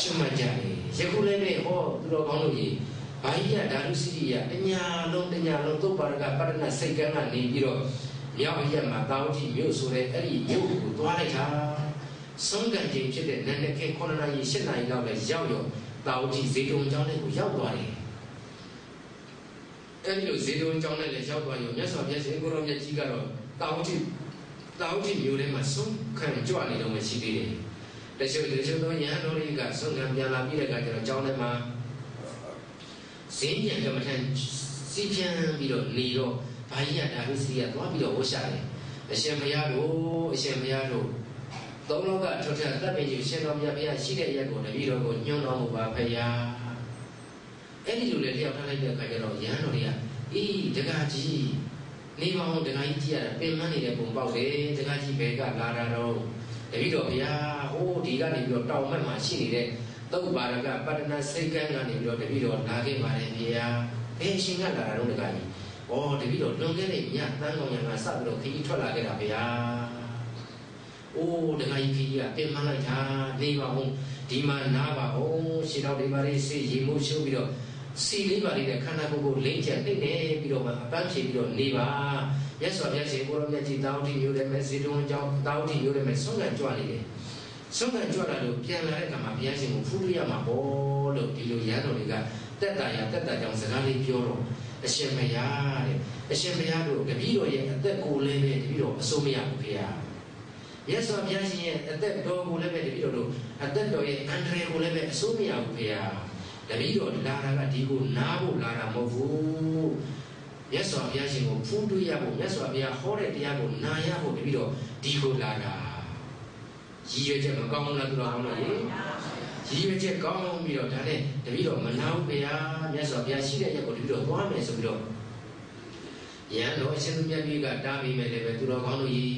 ရှုမှတ်ကြတယ်ယခုလည်းပဲဟောသူတော်ကောင်းတို့ကြီးဘာကြီးကဓာတုစီရိယတညာလုံးတညာလုံးသုတ်ပါရကပတ္တနာစိတ်ကန်းကနေပြီးတော့ မြောက်ရက်မှာတာဝတိမြို့ဆိုတဲ့အဲ့ဒီမြို့ကိုသွားလိုက်တာဆုံးကံချိန်ဖြစ်တဲ့နန္ဒခေ9နာရီ10နာရီလောက်လည်းရောက်ရောတာဝတိဇေတုံကျောင်းလေးကိုရောက်သွားတယ်အဲ့ဒီလိုဇေတုံကျောင်းလေးလည်းရောက်သွားရောမြတ်စွာဘုရားရှင်ကိုရောမြတ်ကြီးကတော့တာဝတိတာဝတိမြို့ထဲမှာဆုံးခံကြွနေတော့မှရှိသေးတယ်တချို့တချို့သောယဟန်တော်တွေကဆုံးခံပြန်လာပြီးတဲ့အခါကျတော့ကျောင်းထဲမှာဈေးပြန်ကမ္မထန်စီးပြန်ပြီးတော့နေတော့ ဘာကြီးကဒါလို့စီးရသွားပြီးတော့ဝှရှာတယ်အရှင်ဘုရားတို့အရှင်ဘုရားတို့သုံးလောကထောထတပ်ပင်ကြီးရှင်တော်မြတ်ဘုရားရှိတဲ့ရက်ကိုတပည့်တော်ကိုညွှန်တော်မူပါဖရာအဲ့ဒီလိုလေတယောက်ထားလိုက်တဲ့အခါကျတော့ရဟန်းတော်တွေကအေးတကားကြီးနေပါအောင်တကားကြီးကြည့်ရတာပင်မနေတဲ့ပုံပေါက်တယ်တကားကြီးဘယ်ကလာတာတော့တပည့်တော်ဘုရားဟိုးဒီကနေပြီးတော့တောင်မက်မှာရှိနေတဲ့သုတ်ပါရကပတ္တနာစိတ်ကန်းကနေပြီးတော့တပည့်တော်လာခဲ့ပါတယ်ဘုရားဘယ်ရှင်ကလာတာတော့တကားကြီး ဩတပည့်တော်လွန်ခဲ့တဲ့ညတန်းကောင်ရံကစပြီးတော့ခကြီးထွက်လာခဲ့တာဗျာ။အိုးတခါကြီးခကြီးကပြင်မလိုက်တာနေပါဦးဒီမှာနားပါဦးရှင်းတော့ဒီပါလေးစေးရီမိုးရှုပ်ပြီးတော့စီလေးပါလေးနဲ့ခန္ဓာကိုယ်ကိုလိမ့်ချက်နှိမ့်နေပြီးတော့မှအပန်းဖြေပြီးတော့နေပါမြတ်စွာဘုရားရှင်ကိုရောမြတ်ကြီးတောင်းတိမျိုးတယ်မဲ့ဇေတုံအကြောင်းတောင်းတိမျိုးတယ်မဲ့ဆုံးခံကြွနေတယ်ဆုံးခံကြွလာလို့ပြန်လာတဲ့အခါမှာဘုရားရှင်ကိုဖူးလို့ရမှာပေါ့လို့ဒီလိုရဟန်းတော်တွေကတက်တာရတက်တာကြောင့်စကားလေးပြောတော့ အရှင်မယားတဲ့အရှင်မယားတို့တပည့်တော်ရဲ့အသက်ကိုလည်းပဲတပည့်တော်အစိုးမရဘူးခင်ဗျာမြတ်စွာဘုရားရှင်ရဲ့အသက်တော်ကိုလည်းပဲတပည့်တော်တို့အသက်တော်ရဲ့အန္တရာယ်ကိုလည်းပဲအစိုးမရဘူးခင်ဗျာတပည့်တော်လာတာကဒီကိုနားဖို့လာတာမဟုတ်ဘူးမြတ်စွာဘုရားရှင်ကိုဖူးတွေ့ရဖို့မြတ်စွာဘုရားဟောတဲ့တရားကိုနာရဖို့တပည့်တော်ဒီကိုလာတာရည်ရွယ်ချက်မကောင်းဘူးလားသူတော်အောင်လို့ ရည်ရွယ်ချက်ကောင်းပြီးတော့ဒါနဲ့တပည့်တော်မနာဘူးဗျာမြတ်စွာဘုရားရှိတဲ့ရက်ကိုတပည့်တော်သွားမယ်ဆိုပြီးတော့ယံတော်အရှင်သူမြတ်ကြီးကတားပြီးမယ်လည်းပဲသူတော်ကောင်းတို့ကြီး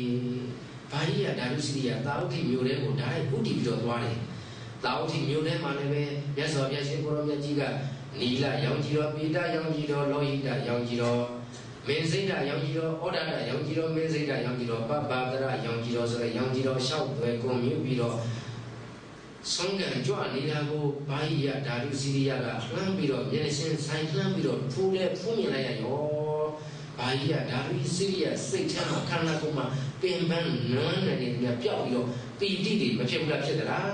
ဘာကြီးကဓာတုစီရိယသာဝတိမျိုးတဲ့ကိုဒါလိုက်ဥတည်ပြီးတော့သွားတယ်သာဝတိမျိုးထဲမှာလည်းပဲမြတ်စွာဘုရားရှင်ကိုရောမြတ်ကြီးကနီလရောင်ကြီးတော်ပိတရောင်ကြီးတော်လောဟိတရောင်ကြီးတော်မင်းစိတ်ဓာရောင်ကြီးတော်ဩဒတာရောင်ကြီးတော်မင်းစိတ်ဓာရောင်ကြီးတော်ပပ္ပါဒရရောင်ကြီးတော်ဆိုတဲ့ရောင်ကြီးတော်လျှောက်သွဲကုန်မြူပြီးတော့ ဆုံးကံကြွနေတာကိုဘာဟိယဓာတုစီရိယကလှမ်းပြီးတော့မျက်ရှင်ဆိုင်လှမ်းပြီးတော့ဖူးလဲဖူးမြင်လိုက်ရရောဘာဟိယဓာတုစီရိယစိတ်ထဲမှာခန္ဓာကိုယ်မှာပင်ပန်းနွမ်းနေနေတယ်ပျောက်ပြီးတော့ပီတိတွေမဖြစ်ဘူးလားဖြစ်သလား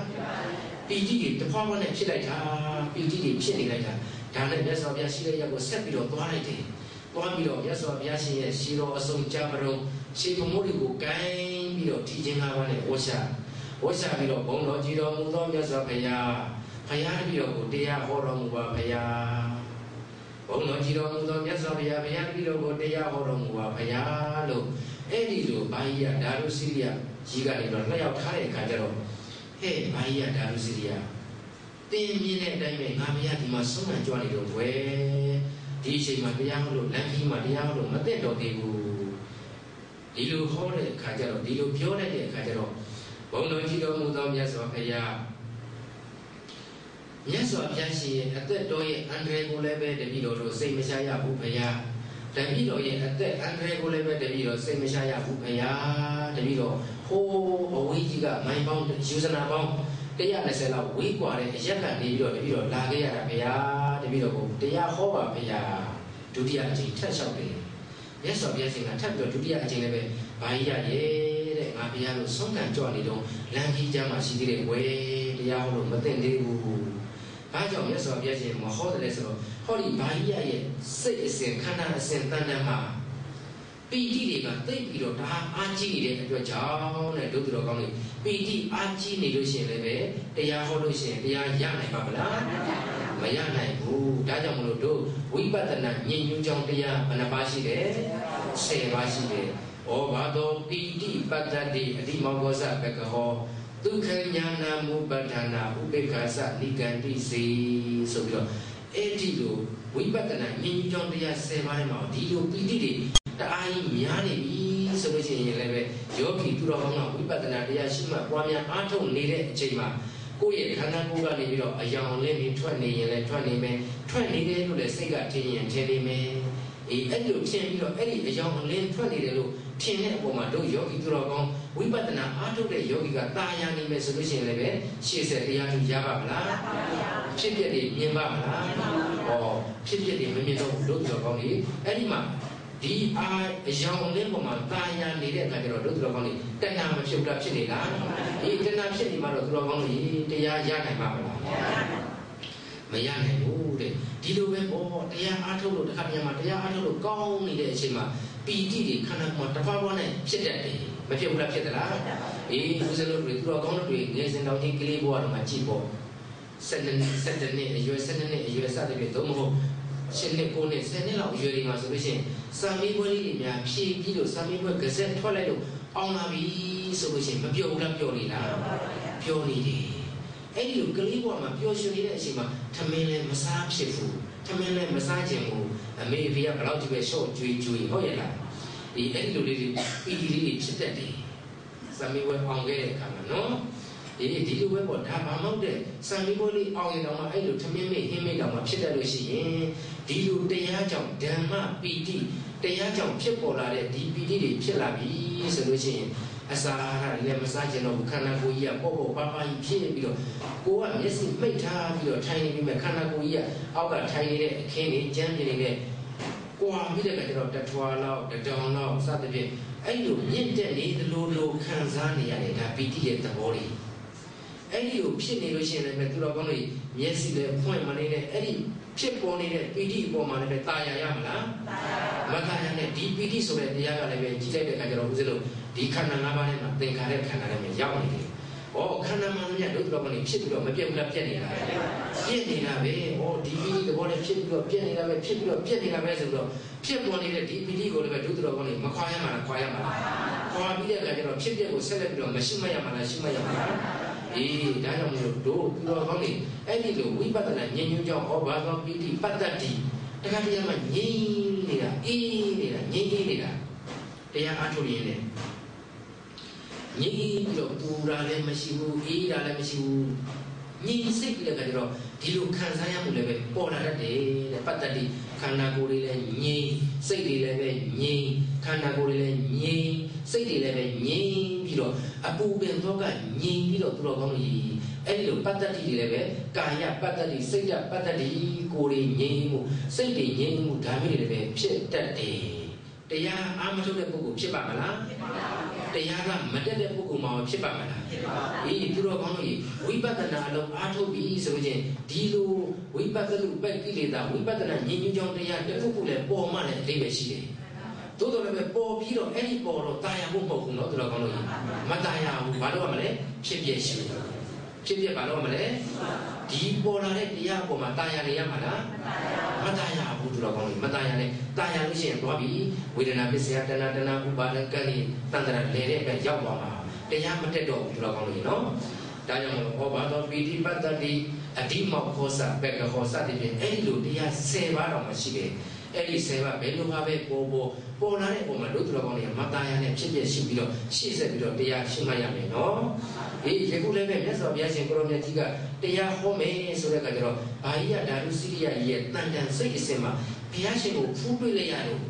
ပီတိတွေတစ်ဖွားဖွားနဲ့ဖြစ်လိုက်တာပီတိတွေဖြစ်နေလိုက်တာဒါနဲ့မြတ်စွာဘုရားရှိတဲ့ရက်ကိုဆက်ပြီးတော့သွားလိုက်တယ်သွားပြီးတော့မြတ်စွာဘုရားရှင်ရဲ့ရှီတော်အစုံကြမတော်ရှေးပမိုးတွေကိုကိုင်းပြီးတော့ထီချင်းကားပါနဲ့ဝှရှာ ဝှရှာပြီးတော့ဘုံတော်ကြည်တော်မူသောမြတ်စွာဘုရားဘုရားတပည့်တော်ကိုတရားဟောတော်မူပါဘုရားဘုံတော်ကြည်တော်မူသောမြတ်စွာဘုရားဘုရားတပည့်တော်ကိုတရားဟောတော်မူပါဘုရားလို့အဲ့ဒီလိုဘာကြီးကဓာတုစီရိယကြီးကနေတော့လက်ရောက်ထားတဲ့အခါကျတော့ဟဲ့ဘာကြီးကဓာတုစီရိယတင်းမြင်တဲ့အတိုင်းပဲငါဘုရားဒီမှာဆုံးမကြွနေတော့ဘွယ်ဒီအချိန်မှာတရားဟောလို့လမ်းကြီးမှာတရားဟောလို့မသိတော့သေးဘူးဒီလိုဟောတဲ့အခါကျတော့ဒီလိုပြောလိုက်တဲ့အခါကျတော့ ဘုံတော်ကြီးတော်မူသောမြတ်စွာဘုရားမြတ်စွာဘုရားရှင်ရဲ့အသက်တော်ရဲ့အန္တရာယ်ကိုလည်းပဲတပည့်တော်တို့စိတ်မချရဘူးဘုရားတပည့်တော်ရဲ့အသက်အန္တရာယ်ကိုလည်းပဲတပည့်တော်စိတ်မချရဘူးဘုရားတပည့်တော်ဟိုးအဝေးကြီးကမိုင်းပေါင်းယူဇနာပေါင်း120လောက်ဝေးกว่าတဲ့အရက်ကနေပြီးတော့တပည့်တော်လာခဲ့ရတာဘုရားတပည့်တော်ကိုတရားဟောပါဘုရားဒုတိယအချိန်ထပ်လျှောက်တယ်မြတ်စွာဘုရားရှင်ကထပ်ပြီးတော့ဒုတိယအချိန်လည်းပဲဘာကြီးရရဲ့တဲ့ ငါဘုရားလို့ဆုံးခံကြွနေတော့လမ်းကြီးကျမ်းမှာရှိသေးတယ်ဝဲတရားဟောလို့မသိသေးဘူးဘာကြောင့်မြတ်စွာဘုရားရှင်မဟောတယ်လဲဆိုတော့ဟောဒီဘာကြီးရရဲ့စိတ်အစဉ်ခန္ဓာအစဉ်တန်တန်မှာပီတိတွေကသိပြီးတော့ဒါအားကြီးနေတဲ့အတွက်ကြောင့်တဲ့ဒုတိယကောင်းလေးပီတိအားကြီးနေလို့ရှိရင်လည်းပဲတရားဟောလို့ရှိရင်တရားရနိုင်ပါမလားမရနိုင်ဘူးဒါကြောင့်မလို့တို့ဝိပဿနာဉာဏ်ညွှန်းကြောင့်တရားဘယ်နှပါရှိတယ်10ပါးရှိတယ် ဩဘာသောပီတိပတ္တတိအတိမောဂောဇဘကဟောဒုက္ခညာနာမူပဋ္ဌာနာဥပေက္ခသနိကန္တိစေဆိုပြီးတော့အဲ့ဒီလိုဝိပဿနာဉာဏ်ညွှန်းကြောင့်တရား10ပါးထဲမှာဒီလိုပီတိတွေတအားကြီးများနေပြီဆိုလို့ရှိရင်လည်းပဲယောဂီသူတော်ကောင်းကဝိပဿနာတရားရှိမှပွားများအားထုတ်နေတဲ့အချိန်မှာကိုယ့်ရဲ့ခန္ဓာကိုယ်ကနေပြီးတော့အယောင်လင်းပြီးထွက်နေရင်လည်းထွက်နေမယ်ထွက်နေတယ်လို့လည်းစိတ်ကထင်ရင်ထင်နေမယ်အေးအဲ့လိုထင်ပြီးတော့အဲ့ဒီအယောင်လင်းထွက်နေတယ်လို့ ထင်တဲ့အပေါ်မှာတို့ယောဂီသူတော်ကောင်းဝိပဿနာအားထုတ်တဲ့ယောဂီကတာယာနေမယ်ဆိုလို့ရှိရင်လည်းပဲရှေ့ဆက်တရားသူရပါမလားဖြစ်ဖြစ်တွေမြင်ပါမလားဟောဖြစ်ဖြစ်တွေမမြင်တော့တို့သူတော်ကောင်းကြီးအဲ့ဒီမှာဒီအာအယောင်လင်းပေါ်မှာတာယာနေတဲ့အခါကျတော့တို့သူတော်ကောင်းတွေတဏှာမဖြစ်ဘူးလားဖြစ်နေလားဒီတဏှာဖြစ်နေမှတော့သူတော်ကောင်းတွေတရားရနိုင်မှာမလားမရနိုင်ဘူးတဲ့ဒီလိုပဲပေါ့တရားအားထုတ်လို့တစ်ခါပြန်မှာတရားအားထုတ်လို့ကောင်းနေတဲ့အချိန်မှာ ပီတိတွေခန္ဓာကိုယ်မှာတစ်ဖက်ဖက်နဲ့ဖြစ်တတ်တယ်မဖြစ်ဘူးလားဖြစ်သလားအေးဦးဇင်းတို့တွေသူတော်ကောင်းတို့တွေငယ်စဉ်တောင်ချင်းကလေးဘဝတော့မှကြည့်ပေါ့7နှစ်7နှစ်အရွယ်7နှစ်အရွယ်စသဖြင့်သို့မဟုတ်ရှင်းနှစ်ကိုနှစ်ဆယ်နှစ်လောက်အရွယ်တွေမှာဆိုလို့ရှိရင်စာမေးပွဲလေးတွေများဖြည့်ပြီးလို့စာမေးပွဲကစက်ထွက်လိုက်လို့အောင်လာပြီဆိုလို့ရှိရင်မပြောဘူးလားပြောနေလားပြောနေတယ်အဲ့ဒီလိုကလေးဘဝမှာပျော်ရွှင်နေတဲ့အချိန်မှာထမင်းလည်းမစားဖြစ်ဘူး ထမင်းလည်းမစားခြင်းဘူးအမေဖေကဘယ်တော့ဒီပဲရှော့ကြွေးကြွေးဟုတ်ရဲ့လားဒီအဲ့ဒီလိုလေးတွေပီတီလေးတွေဖြစ်တတ်တယ်စာမေးပွဲအောင်ခဲ့တဲ့အခါမှာနော်အေးဒီလိုပဲပေါ့ဒါဘာမှမဟုတ်တဲ့စံမီးပွဲလေးအောင်ရင်တော့မှအဲ့လိုထမင်းမေ့ဟင်းမေ့တော့မှဖြစ်တတ်လို့ရှိရင်ဒီလိုတရားကြောင့်ဓမ္မပီတိတရားကြောင့်ဖြစ်ပေါ်လာတဲ့ဒီပီတိတွေဖြစ်လာပြီဆိုလို့ရှိရင် အစာအာဟာရတွေလည်းမစားချင်တော့ဘူးခန္ဓာကိုယ်ကြီးကပေါ့ပေါ့ပါးပါးကြီးဖြစ်ပြီးတော့ကိုယ်ကမျက်စိမိတ်ထားပြီးတော့ထိုင်နေပြီးမှခန္ဓာကိုယ်ကြီးကအောက်ကထိုင်နေတဲ့အခင်းတွေကြမ်းပြနေတဲ့ကွာပြီးတဲ့အခါကျတော့တထွာလောက်တတောင်လောက်စသဖြင့်အဲ့လိုမြင့်တက်နေသလိုလိုခံစားနေရတယ်ဒါပီတိရဲ့သဘောတွေအဲ့ဒီကိုဖြစ်နေလို့ရှိရင်လည်းသူတော်ကောင်းတွေမျက်စိလည်းဖွင့်မနေနဲ့အဲ့ဒီဖြစ်ပေါ်နေတဲ့ပီတိအပေါ်မှာလည်းတာယာရမလား မတာယာနဲ့ဒီပီတိဆိုတဲ့တရားကလည်းပဲကြီးလိုက်တဲ့အခါကျတော့ဦးဇင်းတို့ဒီခန္ဓာ၅ပါးထဲမှာသင်္ခါရခန္ဓာထဲမှာရောက်နေတယ်။ဩခန္ဓာမှန်မြတ်တို့တော်ကနေဖြစ်ပြီးတော့မပြတ်ဘူးလားပြတ်နေတာပဲ။ပြတ်နေတာပဲ။ဩဒီပီတိသဘောနဲ့ဖြစ်ပြီးတော့ပြတ်နေတာပဲဖြစ်ပြီးတော့ပြတ်နေတာပဲဆိုတော့ဖြစ်ပေါ်နေတဲ့ဒီပီတိကိုလည်းပဲဒုတော်ကနေမခွာရမှာလားခွာရမှာလား။ခွာပြီးတဲ့အခါကျတော့ဖြစ်ပြက်ကိုဆက်လက်ပြီးတော့မရှိမရမှာလားရှိမရမှာလား။အေးဒါကြောင့်မို့လို့တို့သူတော်ကောင်းတွေအဲ့ဒီလိုဝိပဿနာဉာဏ်ညွှန်းကြောင့်ဩဘာသောပီတိပတ္တတိ တခါတည်းမှငြိမ်းနေတာအေးနေတာငြိမ်းနေတာတရားအားထုတ်ရင်းနဲ့ငြိမ်းပြီးတော့ပူတာလည်းမရှိဘူးအေးတာလည်းမရှိဘူးငြိမ်းစိတ်ပြီးတဲ့အခါကျတော့ဒီလိုခံစားရမှုလည်းပဲပေါ်လာတတ်တယ်တဲ့ပတ္တတိခန္ဓာကိုယ်လေးလည်းငြိမ်းစိတ်တွေလည်းပဲငြိမ်းခန္ဓာကိုယ်လေးလည်းငြိမ်းစိတ်တွေလည်းပဲငြိမ်းပြီးတော့အပူပင်တော့ကငြိမ်းပြီးတော့သူတော်ကောင်းကြီး အဲ့ဒီလိုပတ္တတိတွေလည်းပဲကာယပတ္တတိစိတ်တပတ္တတိကိုယ်တွေငြိမ်းမှုစိတ်တွေငြိမ်းမှုဒါမျိုးတွေလည်းပဲဖြစ်တတ်တယ်တရားအာမထုတ်တဲ့ပုဂ္ဂိုလ်ဖြစ်ပါမလားဖြစ်ပါဘူးတရားကမတက်တဲ့ပုဂ္ဂိုလ်မှဖြစ်ပါမလားဖြစ်ပါဘူးအေးသူတော်ကောင်းကြီးဝိပဿနာအလုံးအားထုတ်ပြီးဆိုရင်ဒီလိုဝိပဿနာပက်ကိလေသာဝိပဿနာဉာဏ်ညွှန်ကြောင်းတရားတစ်ခုခုလည်းပေါ်မှလည်းအလေးပဲရှိတယ်သို့တော်လည်းပဲပေါ်ပြီးတော့အဲ့ဒီပေါ်တော့တာယာဖို့မဟုတ်ဘူးเนาะသူတော်ကောင်းလို့မတာယာဘူးဘာလို့ရမလဲဖြစ်ပြရှိ ဖြစ်ပြဘာလို့ရမလဲဒီပေါ်လာတဲ့တရားပေါ်မှာတာယာနေရမှာလားမတာယာဘူးသူတော်ကောင်းလို့မတာယာနဲ့တာယာလို့ရှိရင်တော့ပြီဝေဒနာပစ္စယတဏတဏဥပါဒကံဤတန်တရာလေတဲ့အတွက်ရောက်သွားမှာတရားမတက်တော့ဘူးသူတော်ကောင်းလို့နော်ဒါကြောင့်မလို့ဩဘာသောပီတိပတ္တတိအဓိမောခောစဘက်ကခောစတည်းဖြင့်အဲ့ဒီလိုတရား10ပါးတော့မှရှိတယ် အဲ့ဒီ10ပါးဘယ်လိုပါပဲပေါ်ပေါ်ပေါ်လာတဲ့ပုံမှာတို့သူတော်ကောင်းတွေကမတာယာနဲ့ဖြစ်ဖြစ်ရှိပြီးတော့ရှေ့ဆက်ပြီးတော့တရားရှိမှရမယ်နော်အေးယခုလည်းပဲမြတ်စွာဘုရားရှင်ကိုရောမြတ်ကြီးကတရားဟောမယ်ဆိုတဲ့အခါကျတော့ဘာကြီးကဓာတုစိရိယကြီးရဲ့တန်တန်စိတ်အစဉ်မှာဘုရားရှင်ကိုဖူးတွေ့လိုက်ရတော့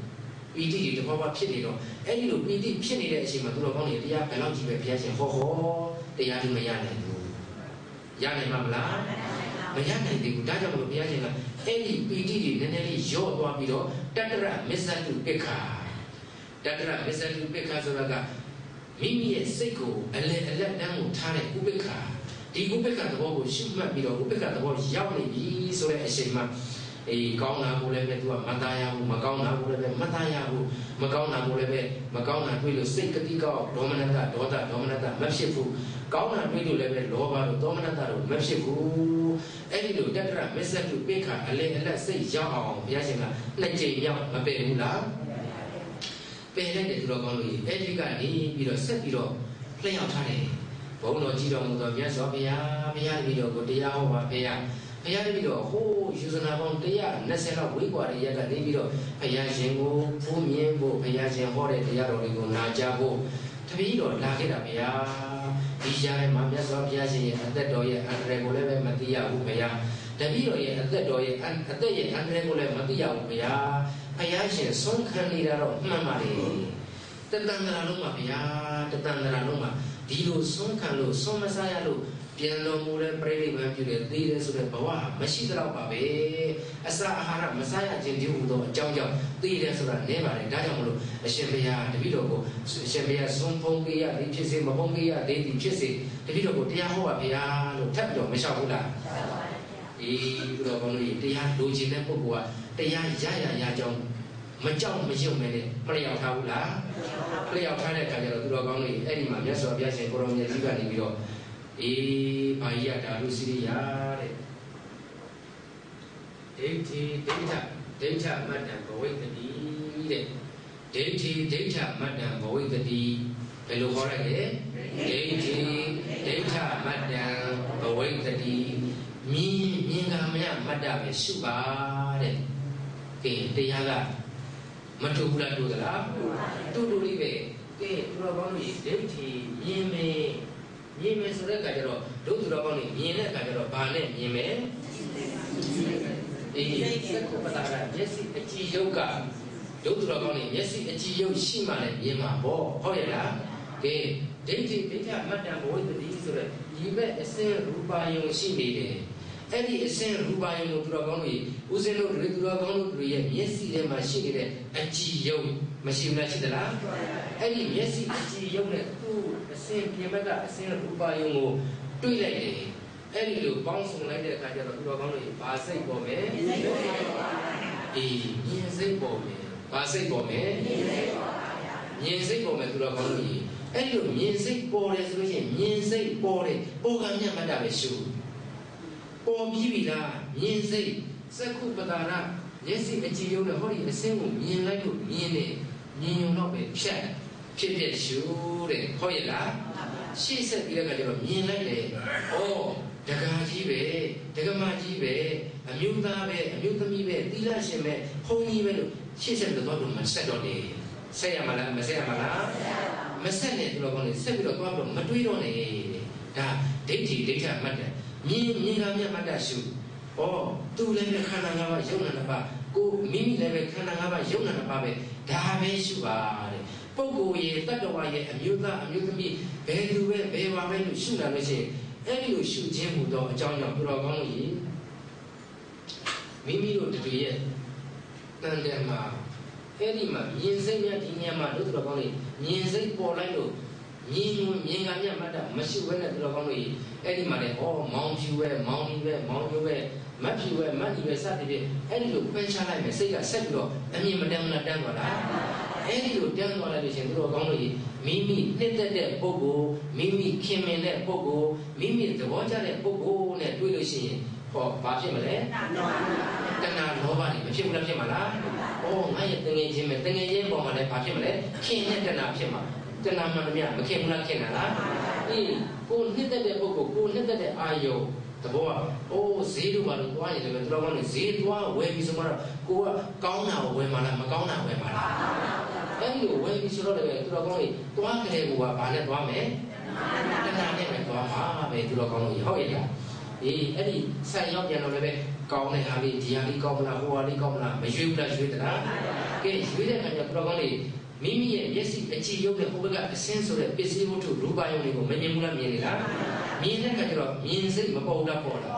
ပီတိတွေတဘာဝဖြစ်နေတော့အဲ့ဒီလိုပီတိဖြစ်နေတဲ့အချိန်မှာသူတော်ကောင်းတွေတရားဘယ်လောက်ကြီးပဲဘုရားရှင်ဟောဟောတရားဒီမရနိုင်ဘူးရနိုင်မှာမလားမရနိုင်သေးဘူးဒါကြောင့်မလို့ဘုရားရှင်က အဲ့ဒီပီတိတွေနည်းနည်းလေးရော့သွားပြီးတော့တတ္တရမစ္ဆတုပိက္ခာတတ္တရမစ္ဆတုပိက္ခာဆိုတာကမိမိရဲ့စိတ်ကိုအလယ်အလတ်တန်းကိုထားတဲ့ဥပိ္ပခာဒီဥပိ္ပခာသဘောကိုရှုမှတ်ပြီးတော့ဥပိ္ပခာသဘောရောက်နေပြီဆိုတဲ့အချိန်မှာ အေးကောင်းတာကိုလည်းပဲသူကမသားရဘူးမကောင်းတာကိုလည်းပဲမသားရဘူးမကောင်းတာကိုလည်းပဲမကောင်းတာတွေ့လို့စိတ်ကတိကောက်ဒေါမနတဒေါသဒေါမနတမဖြစ်ဘူးကောင်းတာတွေ့လို့လည်းပဲလောဘတို့ဒေါမနတတို့မဖြစ်ဘူးအဲ့ဒီလိုတတ္တရမစ္ဆတုပိက္ခာအလယ်အလတ်စိတ်ရောက်အောင်ဘုရားရှင်ကနှစ်ကြိမ်မြောက်မပယ်ဘူးလားပယ်လိုက်တဲ့သူတော်ကောင်းတို့ကြီးအဲ့ဒီကနေပြီးတော့ဆက်ပြီးတော့လျှောက်ထားတယ်ဘုန်းတော်ကြည်တော်မူသောမြတ်စွာဘုရားဘုရားတပည့်တော်ကိုတရားဟောပါဘုရား ဘုရားတပည့်တော်ဟိုးယူဇနာပေါင်း120လောက်ဝိကွာတွေရက်ကနေပြီးတော့ဘုရားရှင်ကိုဖူးမြင်ဖို့ဘုရားရှင်ဟောတဲ့တရားတော်တွေကိုနာကြားဖို့တပည့်တော်လာခဲ့တာဘုရားဒီကြားထဲမှာမြတ်စွာဘုရားရှင်ရဲ့အသက်တော်ရဲ့အန္တရာယ်ကိုလည်းပဲမသိရဘူးဘုရားတပည့်တော်ရဲ့အသက်တော်ရဲ့အသက်ရဲ့အန္တရာယ်ကိုလည်းမသိရဘူးဘုရားဘုရားရှင်ဆုံးခံနေတာတော့မှန်ပါလေတတန်တရာလုံးမှာဘုရားတတန်တရာလုံးမှာဒီလိုဆုံးခံလို့ဆုံးမစားရလို့ ပြန်တော်မူတဲ့ပြိဋိဘံပြုတဲ့သိတယ်ဆိုတဲ့ဘဝမရှိတော့ပါပဲအစာအာဟာရမစားရခြင်းဒီဟူသောအကြောင်းကြောင့်သိတယ်ဆိုတာနည်းပါတယ်ဒါကြောင့်မလို့အရှင်ဘုရားတပည့်တော်ကိုအရှင်ဘုရားဆုံးဖုံးပေးရသည်ဖြစ်စေမဖုံးပေးရသည်ဖြစ်စေတပည့်တော်ကိုတရားဟောပါဘုရားလို့ထပ်ပြီးတော့မလျှောက်ဘူးလားအေးဘုရားကောင်းလို့တရားလိုချင်တဲ့ပုဂ္ဂိုလ်ကတရားရရရကြောင်းမကြောက်မရွံ့မဲနဲ့မလျောက်ထားဘူးလားလျောက်ထားတဲ့အခါကျတော့သူတော်ကောင်းတွေအဲ့ဒီမှာမြတ်စွာဘုရားရှင်ကိုရောင်မြတ်ကြီးကနေပြီးတော့ အေးဘာကြီးကဓာတုစိရိယာတဲ့ဒိဋ္ဌိဒိဋ္ဌဒိဋ္ဌမတ္တံဘဝိတ္တိတဲ့ဒိဋ္ဌိဒိဋ္ဌမတ္တံဘဝိတ္တိဘယ်လိုခေါ်လိုက်လဲဒိဋ္ဌိဒိဋ္ဌမတ္တံဘဝိတ္တိမြင်မြင်ကမရမတ္တပဲရှုပါတဲ့ကဲတရားကမတူဘူးလားတူသလားတူတူလေးပဲကဲသူတော်ကောင်းကြီးဒိဋ္ဌိမြင်မယ် မြင်မယ်ဆိုတဲ့အခါကျတော့ဒုသူတော်ကောင်းကြီးမြင်တဲ့အခါကျတော့ဘာနဲ့မြင်မယ်အေးစက္ခုပတာရမျက်စိအကြည့်ယုတ်ကဒုသူတော်ကောင်းကြီးမျက်စိအကြည့်ယုတ်ရှိမှလည်းမြင်မှာပေါ့ဟုတ်ရဲ့လားကဲဒိဋ္ဌိဒိဋ္ဌမတ္တဘဝိတ္တိဆိုတဲ့ဒီဘက်အစင်းရူပါယုံရှိနေတယ်အဲ့ဒီအစင်းရူပါယုံကိုသူတော်ကောင်းတို့ဦးဇင်းတို့တွေသူတော်ကောင်းတို့တွေရဲ့မျက်စိထဲမှာရှိနေတဲ့အကြည်ယုံမရှိဘူးလားရှိသလားအဲ့ဒီမျက်စိအကြည်ယုံနဲ့သူ့ အစင်းပြင်ဘက်ကအစင်းရူပါယုံကိုတွေးလိုက်တယ်အဲ့ဒီလိုပေါင်းစုံလိုက်တဲ့အခါကျတော့သူတော်ကောင်းတို့ဘာစိတ်ပေါ်မယ်အေးမြင်စိတ်ပေါ်မယ်ဘာစိတ်ပေါ်မယ်မြင်စိတ်ပေါ်ပါဗျာမြင်စိတ်ပေါ်မယ်သူတော်ကောင်းတို့အဲ့လိုမြင်စိတ်ပေါ်တယ်ဆိုလို့ရှိရင်မြင်စိတ်ပေါ်တယ်ပေါ်ကမြတ်မှတ်တာပဲရှုပေါ်ပြီးပြီလားမြင်စိတ်စက္ခုပတာရမျက်စိအကြည့်ရုံနဲ့ဟောဒီအစင်းကိုမြင်လိုက်လို့မြင်တယ်မြင်ုံတော့ပဲဖြတ် ဖြစ်ဖြစ်ရှုတဲ့ဟုတ်ရဲ့လားရှေ့ဆက်ပြီးတဲ့အခါကျတော့မြင်လိုက်တယ်ဩဒကာကြီးပဲဒကမကြီးပဲအမျိုးသားပဲအမျိုးသမီးပဲသီလရှင်ပဲဘုန်းကြီးပဲလို့ရှေ့ဆက်ပြီးတော့မဆက်တော့တယ်ဆက်ရမလားမဆက်ရမလားမဆက်နဲ့သူတော်ကောင်းတွေဆက်ပြီးတော့သွားပြီးတော့မတွေးတော့နဲ့ဒါဒိဋ္ဌိဒိဋ္ဌမှတ်တယ်မြင်မြင်ကမြတ်မှတ်တာရှုဩသူလည်းပဲခန္ဓာ၅ပါးယုံနာတစ်ပါးကိုမိမိလည်းပဲခန္ဓာ၅ပါးယုံနာတစ်ပါးပဲဒါပဲရှုပါတဲ့ ပုဂ္ဂိုလ်ရဲ့တတ္တဝါရဲ့အမျိုးသားအမျိုးသမီးဘယ်သူပဲဘယ်ပါပဲလို့ရှုလာလို့ရှိရင်အဲ့ဒီလိုရှုခြင်းဟူသောအကြောင်းကြောင့်သူတော်ကောင်းတို့ရေမိမိတို့တူရဲ့တန်တယ်မှာအဲ့ဒီမှာမြင်စိတ်များဒီညမှာတို့တော်ကောင်းတွေမြင်စိတ်ပေါ်လိုက်လို့မြင်မြင်ကမြတ်မှတ်တာမရှိဘဲနဲ့တော်ကောင်းတွေအဲ့ဒီမှာလေဩမောင်ဖြူပဲမောင်ကြီးပဲမောင်ညိုပဲမတ်ဖြူပဲမတ်ကြီးပဲစသည်ဖြင့်အဲ့ဒီလိုခွဲခြားလိုက်မယ်စိတ်ကဆက်ပြီးတော့အမြင်မတမ်းမတမ်းသွားတာ အဲ့ဒီလိုတန်းသွားလိုက်လို့ရှင်သူတော်ကောင်းတို့မိမိနှစ်သက်တဲ့ပုဂ္ဂိုလ်မိမိခင်မင်တဲ့ပုဂ္ဂိုလ်မိမိသဘောကျတဲ့ပုဂ္ဂိုလ်နဲ့တွေ့လို့ရှိရင်ဟောဘာဖြစ်မလဲတဏှာလောဘတွေမဖြစ်ဘူးလားဖြစ်မှာလားဩငါရဲ့တငယ်ချင်းပဲတငယ်ချင်းပေါ်မှာလည်းဘာဖြစ်မလဲခင်နဲ့တဏှာဖြစ်မှာတဏှာမှန်မမြမခင်ဘူးလားခင်တာလားအေးကိုနှစ်သက်တဲ့ပုဂ္ဂိုလ်ကိုနှစ်သက်တဲ့အာယုံ တဘောကအိုးဈေးတို့ဘာလို့သွားရင်လည်းသူတော်ကောင်းနေဈေးသွားဝယ်ပြီးဆိုမှတော့ကိုကကောင်းတာကိုဝယ်မှာလားမကောင်းတာဝယ်မှာလားအဲ့ဒီလိုဝယ်ပြီးဆိုတော့လည်းသူတော်ကောင်းနေသွားကြတယ်ကဘာနဲ့သွားမယ်တဏှာနဲ့ပဲသွားမှာပဲသူတော်ကောင်းလို့ဟုတ်ရဲ့လားအေးအဲ့ဒီဆက်ရောက်ပြန်တော့လည်းပဲကောင်းတဲ့ဟာလေးဒီဟာလေးကောင်းမလားဟိုဟာလေးကောင်းမလားမရွေးဘူးလားရွေးသလားကဲရွေးတဲ့အခါကျတော့သူတော်ကောင်းလေးမိမိရဲ့မျက်စိအကြည့်ရုပ်နဲ့ဟိုဘက်ကအစင်းဆိုတဲ့ပစ္စည်းဝတ္ထုရူပယုံတွေကိုမမြင်ဘူးလားမြင်နေလား မြင်တဲ့အခါကျတော့မြင်စိတ်မပေါ်လားပေါ်လား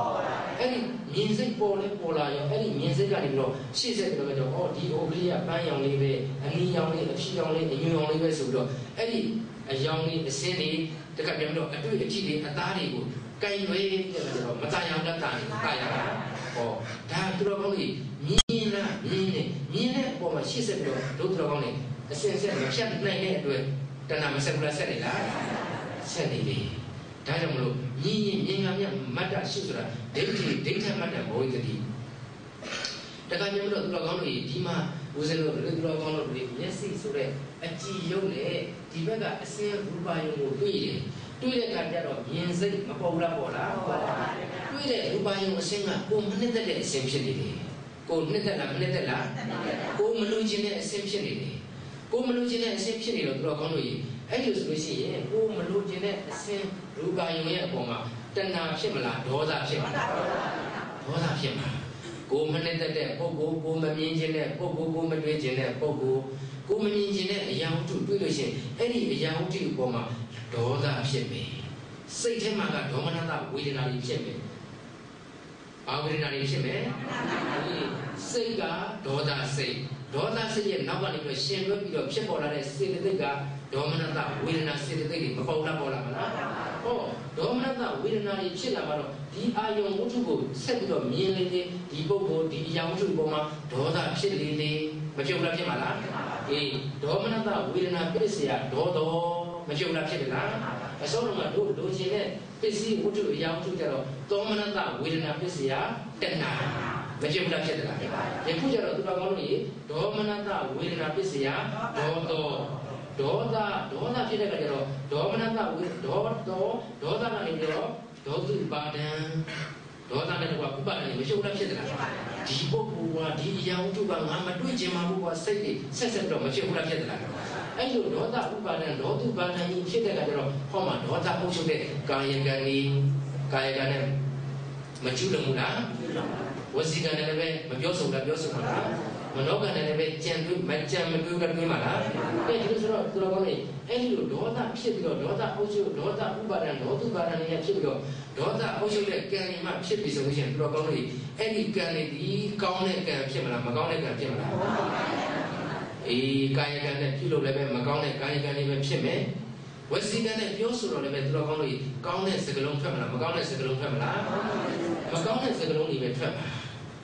အဲ့ဒီမြင်စိတ်ပေါ်လဲပေါ်လာရောအဲ့ဒီမြင်စိတ်ကနေပြီးတော့ရှေ့ဆက်ပြီးတော့ကြောဩဒီအိုကလေးကပန်းရောင်လေးပဲအနီရောင်လေးအဖြူရောင်လေးအညွှန်ရောင်လေးပဲဆိုပြီးတော့အဲ့ဒီအယောင်လေးအစင်းလေးတခါပြန်ပြီးတော့အတွေ့အကြည့်လေးအသားတွေကိုကင်ရွေးတဲ့အခါကျတော့မတန်ရောင်တတ်တာတာရတာဟောဒါသူတော်ကောင်းကြီးမြင်လားမြင်နေမြင်တဲ့အပေါ်မှာရှေ့ဆက်ပြီးတော့ဒုသူတော်ကောင်းကြီးအစင်ဆက်မဖြတ်နိုင်တဲ့အတွက်တဏှာမဆက်ဘူးလားဆက်နေလားဆက်နေတယ် ဒါကြောင့်မလို့ညီညီမြင်ရမြမတ္တရှုဆိုတာဒိဋ္ဌိဒိဋ္ဌမတ္တဘောဝိတ္တိတခါကျတော့သူတော်ကောင်းတို့ဒီမှာဦးဇင်းတို့လူတော်ကောင်းတို့ဒီမျက်စိဆိုတဲ့အကြည်ယုံနဲ့ဒီဘက်ကအစင်းရူပါယုံကိုတွေ့တယ်တွေ့တဲ့အခါကျတော့မြင်စိတ်မပေါ်ဘူးလားပေါ်လားပေါ်ပါတွေ့တဲ့ရူပါယုံအစင်းကကိုမနှစ်သက်တဲ့အစင်းဖြစ်နေတယ်ကိုနှစ်သက်လားမနှစ်သက်လားကိုမလို့ခြင်းတဲ့အစင်းဖြစ်နေတယ်ကိုမလို့ခြင်းတဲ့အစင်းဖြစ်နေတော့သူတော်ကောင်းတို့ကြီး အဲ့လိုဆိုလို့ရှိရင်ကိုမလို့ခြင်းတဲ့အစင်းရူပါယုံရဲ့အပေါ်မှာတဏှာဖြစ်မလားဒေါသဖြစ်မလားဒေါသဖြစ်မှာကိုမနဲ့တက်တဲ့ပုဂ္ဂိုလ်ကိုမမြင်ခြင်းတဲ့ပုဂ္ဂိုလ်ကိုမတွေ့ခြင်းတဲ့ပုဂ္ဂိုလ်ကိုမမြင်ခြင်းတဲ့အရာဝတ္ထုတွေ့လို့ရှိရင်အဲ့ဒီအရာဝတ္ထုအပေါ်မှာဒေါသဖြစ်မယ်စိတ်ထဲမှာကဒေါမနတဝေဒနာတွေဖြစ်မယ်ဘာဝေဒနာတွေဖြစ်မယ်စိတ်ကဒေါသစိတ်ဒေါသစိတ်ရဲ့နောက်ကနေပြီးရှင်လွှဲပြီးတော့ဖြစ်ပေါ်လာတဲ့စေတသိက်က ဒေါမနတဝေဒနာစေတသိက်တွေမပေါ်လာပေါ်လာမလားဟောဒေါမနတဝေဒနာတွေဖြစ်လာမှတော့ဒီအာယုံဝတ္ထုကိုဆက်ပြီးတော့မြင်လေလေဒီပုဂ္ဂိုလ်ဒီအရာဝတ္ထုပေါ်မှာဒေါသဖြစ်လေလေမဖြစ်ဘူးလားဖြစ်မှာလားအေးဒေါမနတဝေဒနာပြည့်စရာဒေါသောမဖြစ်ဘူးလားဖြစ်လားအစောတော့ကတို့လိုချင်တဲ့ပစ္စည်းဝတ္ထုအရာဝတ္ထုကြတော့သောမနတဝေဒနာပြည့်စရာတဏှာမဖြစ်ဘူးလားဖြစ်တယ်လားယခုကျတော့သူတော်ကောင်းတို့ဒေါမနတဝေဒနာပြည့်စရာဒေါသော ဒေါသဒေါသဖြစ်တဲ့အခါကျတော့ဒေါမနတဝိဒေါဒေါဒေါသကနေပြီးတော့ဒေါသုပါဒံဒေါသနဲ့ကွာဥပါဒံမရှိဘူးလားဖြစ်တယ်လားဒီပုဂ္ဂိုလ်ကဒီအရာဝတ္ထုကငါမတွေ့ချင်မှဘူးကွာစိတ်တွေဆက်ဆက်တော့မဖြစ်ဘူးလားဖြစ်တယ်လားအဲ့လိုဒေါသဥပါဒံဒေါသုပါဒံကြီးဖြစ်တဲ့အခါကျတော့ဟောမှာဒေါသအုပ်ချုပ်တဲ့ကာယကံကြီးကာယကံနဲ့မကျူးလွန်ဘူးလားဝစီကံနဲ့လည်းမပြောဆုံးတာပြောဆုံးမှာလား မနောကံနဲ့လည်းကြံတွေးမကြံမတွေးကတွေးမှာလားကဲဒီလိုဆိုတော့သူတော်ကောင်းတွေအဲ့ဒီလိုဒေါသဖြစ်ပြီးတော့ဒေါသအုပ်ချုပ်ဒေါသဥပါဒံဒေါသုပါဒံတွေဖြစ်ပြီးတော့ဒေါသအုပ်ချုပ်တဲ့ကံတွေမှဖြစ်ပြီးဆိုလို့ရှိရင်သူတော်ကောင်းတွေအဲ့ဒီကံတွေဒီကောင်းတဲ့ကံဖြစ်မလားမကောင်းတဲ့ကံဖြစ်မလားအေးကာယကံနဲ့ပြုလို့လည်းပဲမကောင်းတဲ့ကာယကံတွေပဲဖြစ်မယ်ဝစီကံနဲ့ပြောဆိုတော့လည်းပဲသူတော်ကောင်းတွေကောင်းတဲ့စကားလုံးထွက်မလားမကောင်းတဲ့စကားလုံးထွက်မလားမကောင်းတဲ့စကားလုံးတွေပဲထွက်မှာ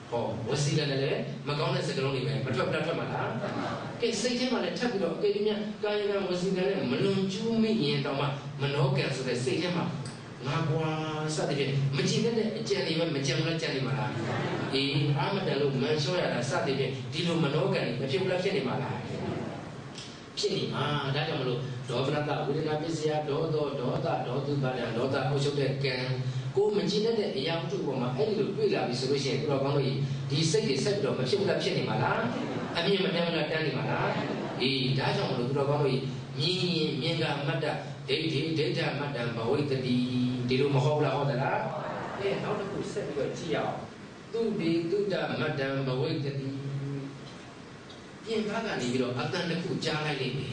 ဟောဝစီကံနဲ့လည်းမကောင်းတဲ့စကားလုံးတွေပဲမထွက်ပြတ်ထွက်မှာလားကဲစိတ်ထဲမှာလည်းထပ်ပြီးတော့အကေဒီမြကာယကံဝစီကံနဲ့မလွန်ကျူးမိရင်တော့မှမနောကံဆိုတဲ့စိတ်ထဲမှာငါကွာစသဖြင့်မကြည့်တဲ့အကြံတွေပဲမကြံဘူးလားကြံနေမှာလားအေးအာမတန်လို့မန်လျှော့ရတာစသဖြင့်ဒီလိုမနောကံတွေမဖြစ်ဘူးလားဖြစ်နေမှာလားဖြစ်နေမှာဒါကြောင့်မလို့ဒေါမနတဝေဒနာပစ္စယဒေါသောဒေါသဒေါတုပါဒံဒေါသအုပ်ချုပ်တဲ့ကံ ကိုမကြည့်တဲ့အရာဝတ္ထုပေါ်မှာအဲ့ဒီလိုတွေ့လာပြီဆိုလို့ရှိရင်သူတော်ကောင်းတို့ဒီစိတ်တွေဆက်ပြီးတော့မဖြစ်ဘူးလားဖြစ်နေမှာလားအမြင်မတမ်းဘူးလားတန်းနေမှာလားအေးဒါကြောင့်မလို့သူတော်ကောင်းတို့မြင်ရင်မြင်ကမတ္တဒိဋ္ဌိဒိဋ္ဌမတ္တံဘဝိတ္တိဒီလိုမဟုတ်လားဟုတ်သလားအဲနောက်တစ်ခုဆက်ပြီးတော့ကြည့်အောင်သူဒီတုဒ္ဒမတ္တံဘဝိတ္တိပြင်ဘက်ကနေပြီးတော့အတန်တစ်ခုကြားလိုက်လိမ့်မယ်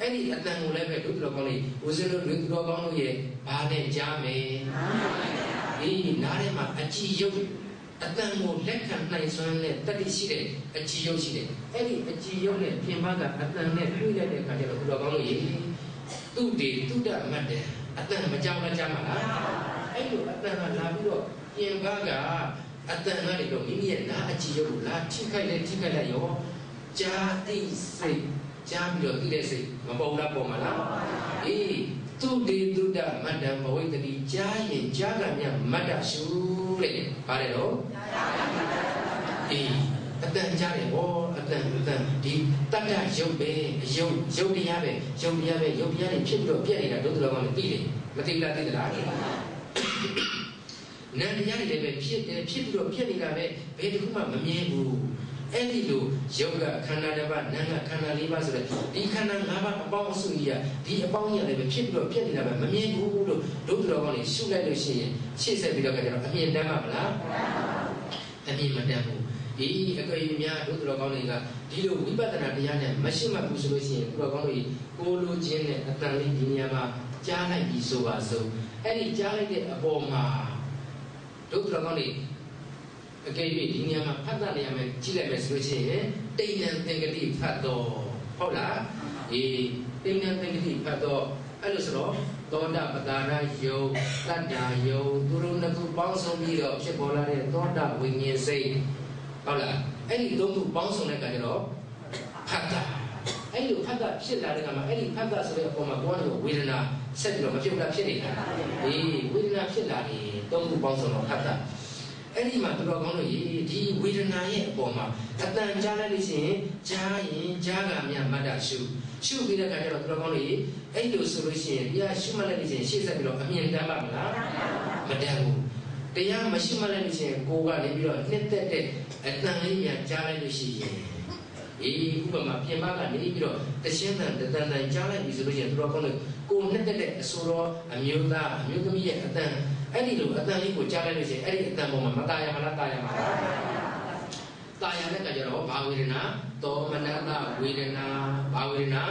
အဲ့ဒီအတန်ကိုလည်းပဲဒုတိယကောင်းလေးဦးဇင်းတို့ဒုတိယကောင်းလို့ရဲ့ဘာနဲ့ကြားမယ်အေးနားထဲမှာအကြည်ရုပ်အတန်ကိုလက်ခံနိုင်စွမ်းနဲ့တတိရှိတဲ့အကြည်ရုပ်ရှိတယ်အဲ့ဒီအကြည်ရုပ်နဲ့ပြင်ပကအတန်နဲ့တွေ့လိုက်တဲ့အခါကျတော့ဒုတိယကောင်းလို့ရဲ့သူဒီတုဒ္ဒမတ်တယ်အတန်မကြောက်မကြမှာလားအဲ့လိုအတန်ကလာပြီးတော့ပြင်ပကအတန်ကနေတော့မိမိရဲ့နားအကြည်ရုပ်ကိုလာထိခိုက်လဲထိခိုက်လိုက်ရောကြာတိစိတ် ကြားပြီးတော့သိတဲ့စိတ်မပေါ်လားပေါ်မလားအေးသူတေတုဒ္ဒမတ္တံဘဝိတ္တိကြားရင်ကြားကမြမတ္တရှုတဲ့ပါတယ်တော့အေးအတန်ကြားတယ်ဗောအတန်အတန်ဒီတတ္တရုပ်ပဲအယုတ်ရုပ်တရားပဲရုပ်တရားပဲရုပ်တရားတွေဖြစ်ပြီးတော့ပြက်နေတာဒုက္ခလောကနဲ့သိတယ်မသိလားသိသလားနာမ်တရားတွေလည်းပဲဖြစ်တယ်ဖြစ်ပြီးတော့ပြက်နေတာပဲဘယ်တစ်ခုမှမမြင်ဘူး အဲ့ဒီလိုယောဂခန္ဓာတစ်ပါးနာမ်ကခန္ဓာလေးပါဆိုတဲ့ဒီခန္ဓာ၅ပါးအပေါင်းအစုကြီးကဒီအပေါင်းကြီးလည်းပဲဖြစ်ပြီးတော့ပြက်နေတာပဲမမြင်ဘူးလို့ဒုက္ခတော်ကောင်းတွေရှုလိုက်လို့ရှိရင်ရှေ့ဆက်ပြီးတော့ကြတော့အမြင်တမ်းမှာမလားအမြင်မတမ်းဘူးဒီအကြိမ်များဒုက္ခတော်ကောင်းတွေကဒီလိုဝိပဿနာတရားနဲ့မရှိမှဘူးဆိုလို့ရှိရင်ဒုက္ခတော်ကောင်းတွေကိုလိုခြင်းနဲ့အတန်လေးဒီနေရာမှာကြားလိုက်ပြီးဆိုပါစို့အဲ့ဒီကြားလိုက်တဲ့အပေါ်မှာဒုက္ခတော်ကောင်းတွေ အကယ်၍ဒီနေရာမှာဖတ်တာနေရာမှာကြည့်လိုက်မယ်ဆိုလို့ရှိရင်တိဏ္ဏသင်္ကတိဖတ်တော့ဟုတ်လားအေးတိဏ္ဏသင်္ကတိဖတ်တော့အဲ့လိုဆိုတော့သောတာပတာရယုံတတ္တာယုံသူတို့နှစ်ခုပေါင်းစုံပြီးတော့ဖြစ်ပေါ်လာတဲ့သောတာဝိညာဉ်စိတ်ဟုတ်လားအဲ့ဒီသုံးခုပေါင်းစုံတဲ့အခါကျတော့ဖတ်တာအဲ့လိုဖတ်တာဖြစ်လာတဲ့အခါမှာအဲ့ဒီဖတ်တာဆိုတဲ့အပေါ်မှာကိုယ်ကဝေဒနာဆက်ပြီးတော့မဖြစ်ဘူးလားဖြစ်နေတာအေးဝေဒနာဖြစ်လာရင်သုံးခုပေါင်းစုံတော့ဖတ်တာ အဲ့ဒီမှာတော်တော်ကောင်းလို့ရေဒီဝေဒနာရဲ့အပေါ်မှာအတန်ကြားလိုက်လို့ရှိရင်ကြားရင်ကြားကမြတ်မတ္တရှုရှုပြီးတဲ့အခါကျတော့တော်တော်ကောင်းလို့ရေအဲ့လိုဆိုလို့ရှိရင်တရားရှုမှတ်လိုက်လို့ရှိရင်ရှေ့ဆက်ပြီးတော့အမြင်တမ်းပါမလားမတမ်းဘူးတရားမရှိမှလည်းလို့ရှိရင်ကိုယ်ကနေပြီးတော့နှစ်သက်တဲ့အတန်လေးများကြားလိုက်လို့ရှိရင်အေးဥပမာပြင်ပကနေပြီးတော့တရှင်းတန်တန်တန်ကြားလိုက်ပြီဆိုလို့ရှိရင်တော်တော်ကောင်းလို့ကိုယ်နှစ်သက်တဲ့အဆိုတော်အမျိုးသားအမျိုးသမီးရဲ့အတန် အဲ့ဒီလိုအတန်လေးကိုကြားလိုက်လို့ရှိရင်အဲ့ဒီအတန်ပေါ်မှာမตายရမလားตายရမှာလားตายရတဲ့ကကြတော့ဘာဝေဒနာသောမနတဝေဒနာဘာဝေဒနာ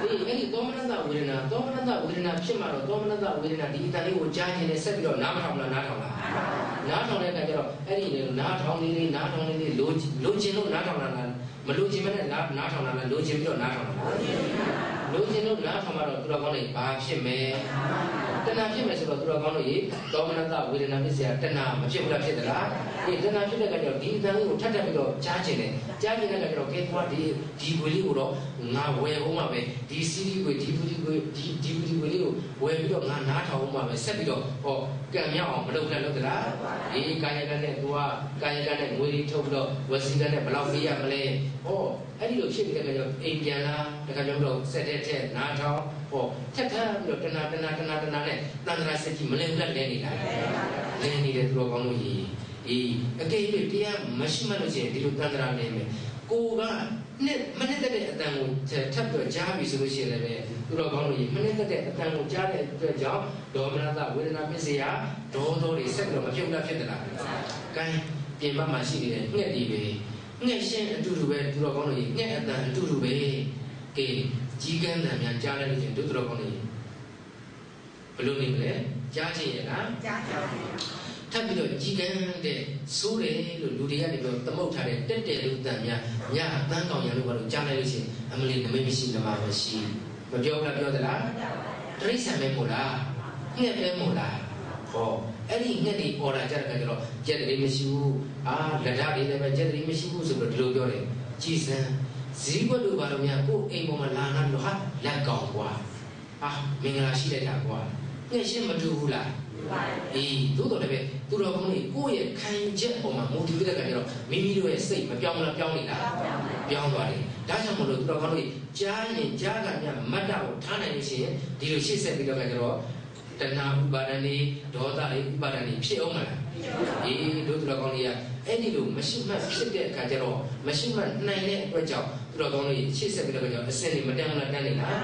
အေးအဲ့ဒီသောမနတဝေဒနာသောမနတဝေဒနာဖြစ်မှာတော့သောမနတဝေဒနာဒီအတန်လေးကိုကြားခြင်းနဲ့ဆက်ပြီးတော့နားမထောင်လားနားထောင်လားနားထောင်တဲ့အခါကျတော့အဲ့ဒီလေနားထောင်လေးလေးနားထောင်လေးလေးလိုလိုချင်လို့နားထောင်တာလားမလိုချင်မနဲ့နားနားထောင်တာလားလိုချင်ပြီးတော့နားထောင်တာလားလိုချင်လို့နားထောင်မှတော့သူတော်ကောင်းတွေဘာဖြစ်မယ် တဏှာဖြစ်မယ်ဆိုတော့သူတော်ကောင်းတို့ရေဒေါမနတဝေဒနာဖြစ်စရာတဏှာမဖြစ်ဘူးလားဖြစ်သလားဒီတဏှာဖြစ်တဲ့ကကြောင့်ဒီအတန်လေးကိုထပ်ထပ်ပြီးတော့ကြားကျင်တယ်ကြားကျင်တဲ့ကကြောင့်ကဲသွားဒီဒီဝေလေးကိုတော့ငါဝယ်အောင်မှာပဲဒီစီဒီဝေဒီဘူးဒီဝေဒီဒီဘူးဒီဝေလေးကိုဝယ်ပြီးတော့ငါနားထောင်အောင်မှာပဲဆက်ပြီးတော့ဟောကံမြောက်အောင်မလုပ်နဲ့လုပ်သလားဒီကာယကနဲ့သူကကာယကနဲ့ငွေလေးထုတ်ပြီးတော့ဝစီကနဲ့ဘယ်လောက်ပေးရမလဲဟောအဲ့ဒီလိုဖြစ်နေတဲ့ကကြောင့်အိမ်ပြန်လာတခါကျတော့ဆက်တဲ့ထက်နားထောင် ဟောထက်ထပ်ပြီးတော့တဏတဏတဏတဏနဲ့တန္တရာစတိမလင်းလက်လဲနေတာလဲနေတယ်သူတော်ကောင်းလို့ရေးအေးအကယ်၍တရားမရှိမှလို့ရှိရင်ဒီလိုတန္တရာလဲမယ်ကိုကနှစ်မနစ်တဲ့အတန်ကိုထပ်ပြီးကြားပြီဆိုလို့ရှိရင်လည်းသူတော်ကောင်းတို့ရေမနစ်တဲ့အတန်ကိုကြားတဲ့အတွက်ကြောင့်ဒေါမနသဝေဒနာပစ္စယဒေါသောတွေဆက်ပြီးတော့မပြုတ်တာဖြစ်သလား။ကဲပြင်ပမှာရှိနေတဲ့ငှက်ဒီပဲငှက်ရှင်းအတူတူပဲသူတော်ကောင်းတို့ရေငှက်အတန်အတူတူပဲ။ကဲ ကြီးကန်းတန်များကြားလိုက်လို့ချင်းတို့သူတော်ကောင်းတို့ကြီးဘယ်လိုနေမလဲကြားချင်ရလားကြားချင်ပါဘူးထပ်ပြီးတော့ကြီးကန်းတဲ့စိုးတယ်လို့လူတွေကနေပြီးတော့သမုတ်ထားတဲ့တက်တယ်လို့တန်များညအတန်းကောင်ရလို့ဘာလို့ကြားလိုက်လို့ရှိရင်အမလီနမိတ်မရှိနမမရှိမပြောဘူးလားပြောသလားတရိစ္ဆာန်ပဲမို့လားငှက်ပဲမို့လားဟောအဲ့ဒီငှက်ဒီအော်ဒါကြတဲ့ခါကျတော့ကြက်တည်းမရှိဘူးအာလက်ဓာတ်တွေလည်းပဲကြက်တည်းမရှိဘူးဆိုတော့ဒီလိုပြောတယ်ကြည်စံ ဇီးကွက်တို့ဘာလို့များကိုယ်အိမ်ပေါ်မှာလာနာလို့ဟာလက်ကောင်ကွာအာမင်္ဂလာရှိလိုက်တာကွာငှက်ရှင်းမတူဘူးလားအေးသို့တော်လည်းပဲသူတော်ကောင်းတွေကိုယ့်ရဲ့ခံယူချက်အပေါ်မှာမူတည်ပြီးတဲ့အခါကျတော့မိမိတို့ရဲ့စိတ်မပြောင်းလားပြောင်းနေလားပြောင်းသွားတယ်ဒါကြောင့်မလို့သူတော်ကောင်းတွေကြားရင်ကြားကမြမတ်တာကိုထားနိုင်လို့ရှိရင်ဒီလိုရှေ့ဆက်ပြီးတော့ကျတော့တဏှာဥပါဒဏ်တွေဒေါသတွေဥပါဒဏ်တွေဖြစ်အောင်မလားအေးတို့သူတော်ကောင်းတွေကအဲ့ဒီလိုမရှိမှဖြစ်တဲ့အခါကျတော့မရှိမှနိုင်တဲ့အတွက်ကြောင့် သူတော်ကောင်းတွေရှေ့ဆက်ပြီးတော့ကျတော့အစင်တွေမတန်းမလားတန်းနေလား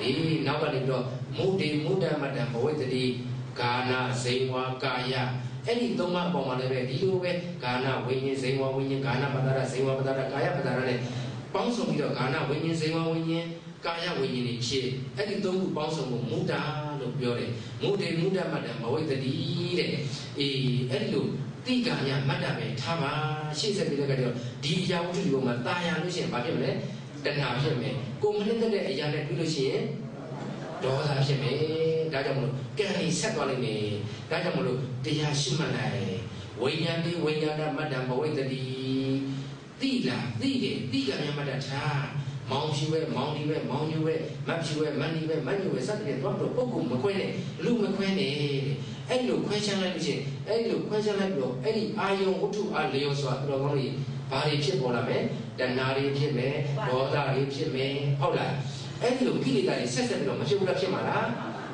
အေးနောက်ကနေပြီးတော့မုဒ္ဒေမုဒ္ဒမတံဘဝိတ္တိကာနဇိဝါကာယအဲ့ဒီသုံးပါးအပေါ်မှာလည်းပဲဒီလိုပဲကာနဝိညာဉ်ဇိဝါဝိညာဉ်ကာနပတ္တရဇိဝါပတ္တရကာယပတ္တရနဲ့ပေါင်းစုံပြီးတော့ကာနဝိညာဉ်ဇိဝါဝိညာဉ်ကာယဝိညာဉ်တွေဖြစ်အဲ့ဒီသုံးခုပေါင်းစုံကိုမုဒ္ဒလို့ပြောတယ်မုဒ္ဒေမုဒ္ဒမတ္တဘဝိတ္တိတဲ့အေးအဲ့ဒီလို တိကာယမတ္တပဲထားပါရှေ့ဆက်ပြီးတော့ဒီအရာဝတ္ထုဒီပေါ်မှာတာယာလို့ရှိရင်ဘာဖြစ်မလဲတဏှာဖြစ်မယ်ကိုမနှိမ့်တဲ့အရာနဲ့ပြီးလို့ရှိရင်ဒေါသဖြစ်မယ်ဒါကြောင့်မလို့ကံကြီးဆက်သွားလိမ့်မယ်ဒါကြောင့်မလို့တရားရှိမှတ်လိုက်ဝိညာဉ်တိဝိညာဏမတ္တဘဝိတ္တိတိလားတိတယ်တိကမြတ်မတ္တထားမောင်ဖြူပဲမောင်ဒီပဲမောင်ညူပဲမဖြူပဲမန်ဒီပဲမန်ညူပဲစသဖြင့်တော့တော့ပုဂ္ဂိုလ်မခွဲနဲ့လူမခွဲနဲ့ အဲ့လိုခွဲချမ်းလိုက်လို့ချင်းအဲ့လိုခွဲချမ်းလိုက်လို့အဲ့ဒီအာယုံဝတ္ထုအားလျော်စွာတော်ကောင်းကြီးဘာတွေဖြစ်ပေါ်လာမလဲတဏှာတွေဖြစ်မယ်ဒေါသတွေဖြစ်မယ်ဟုတ်လားအဲ့ဒီလိုကိလေသာတွေဆက်ဆက်ပြီးတော့မဖြစ်ဘူးလားဖြစ်မှာလား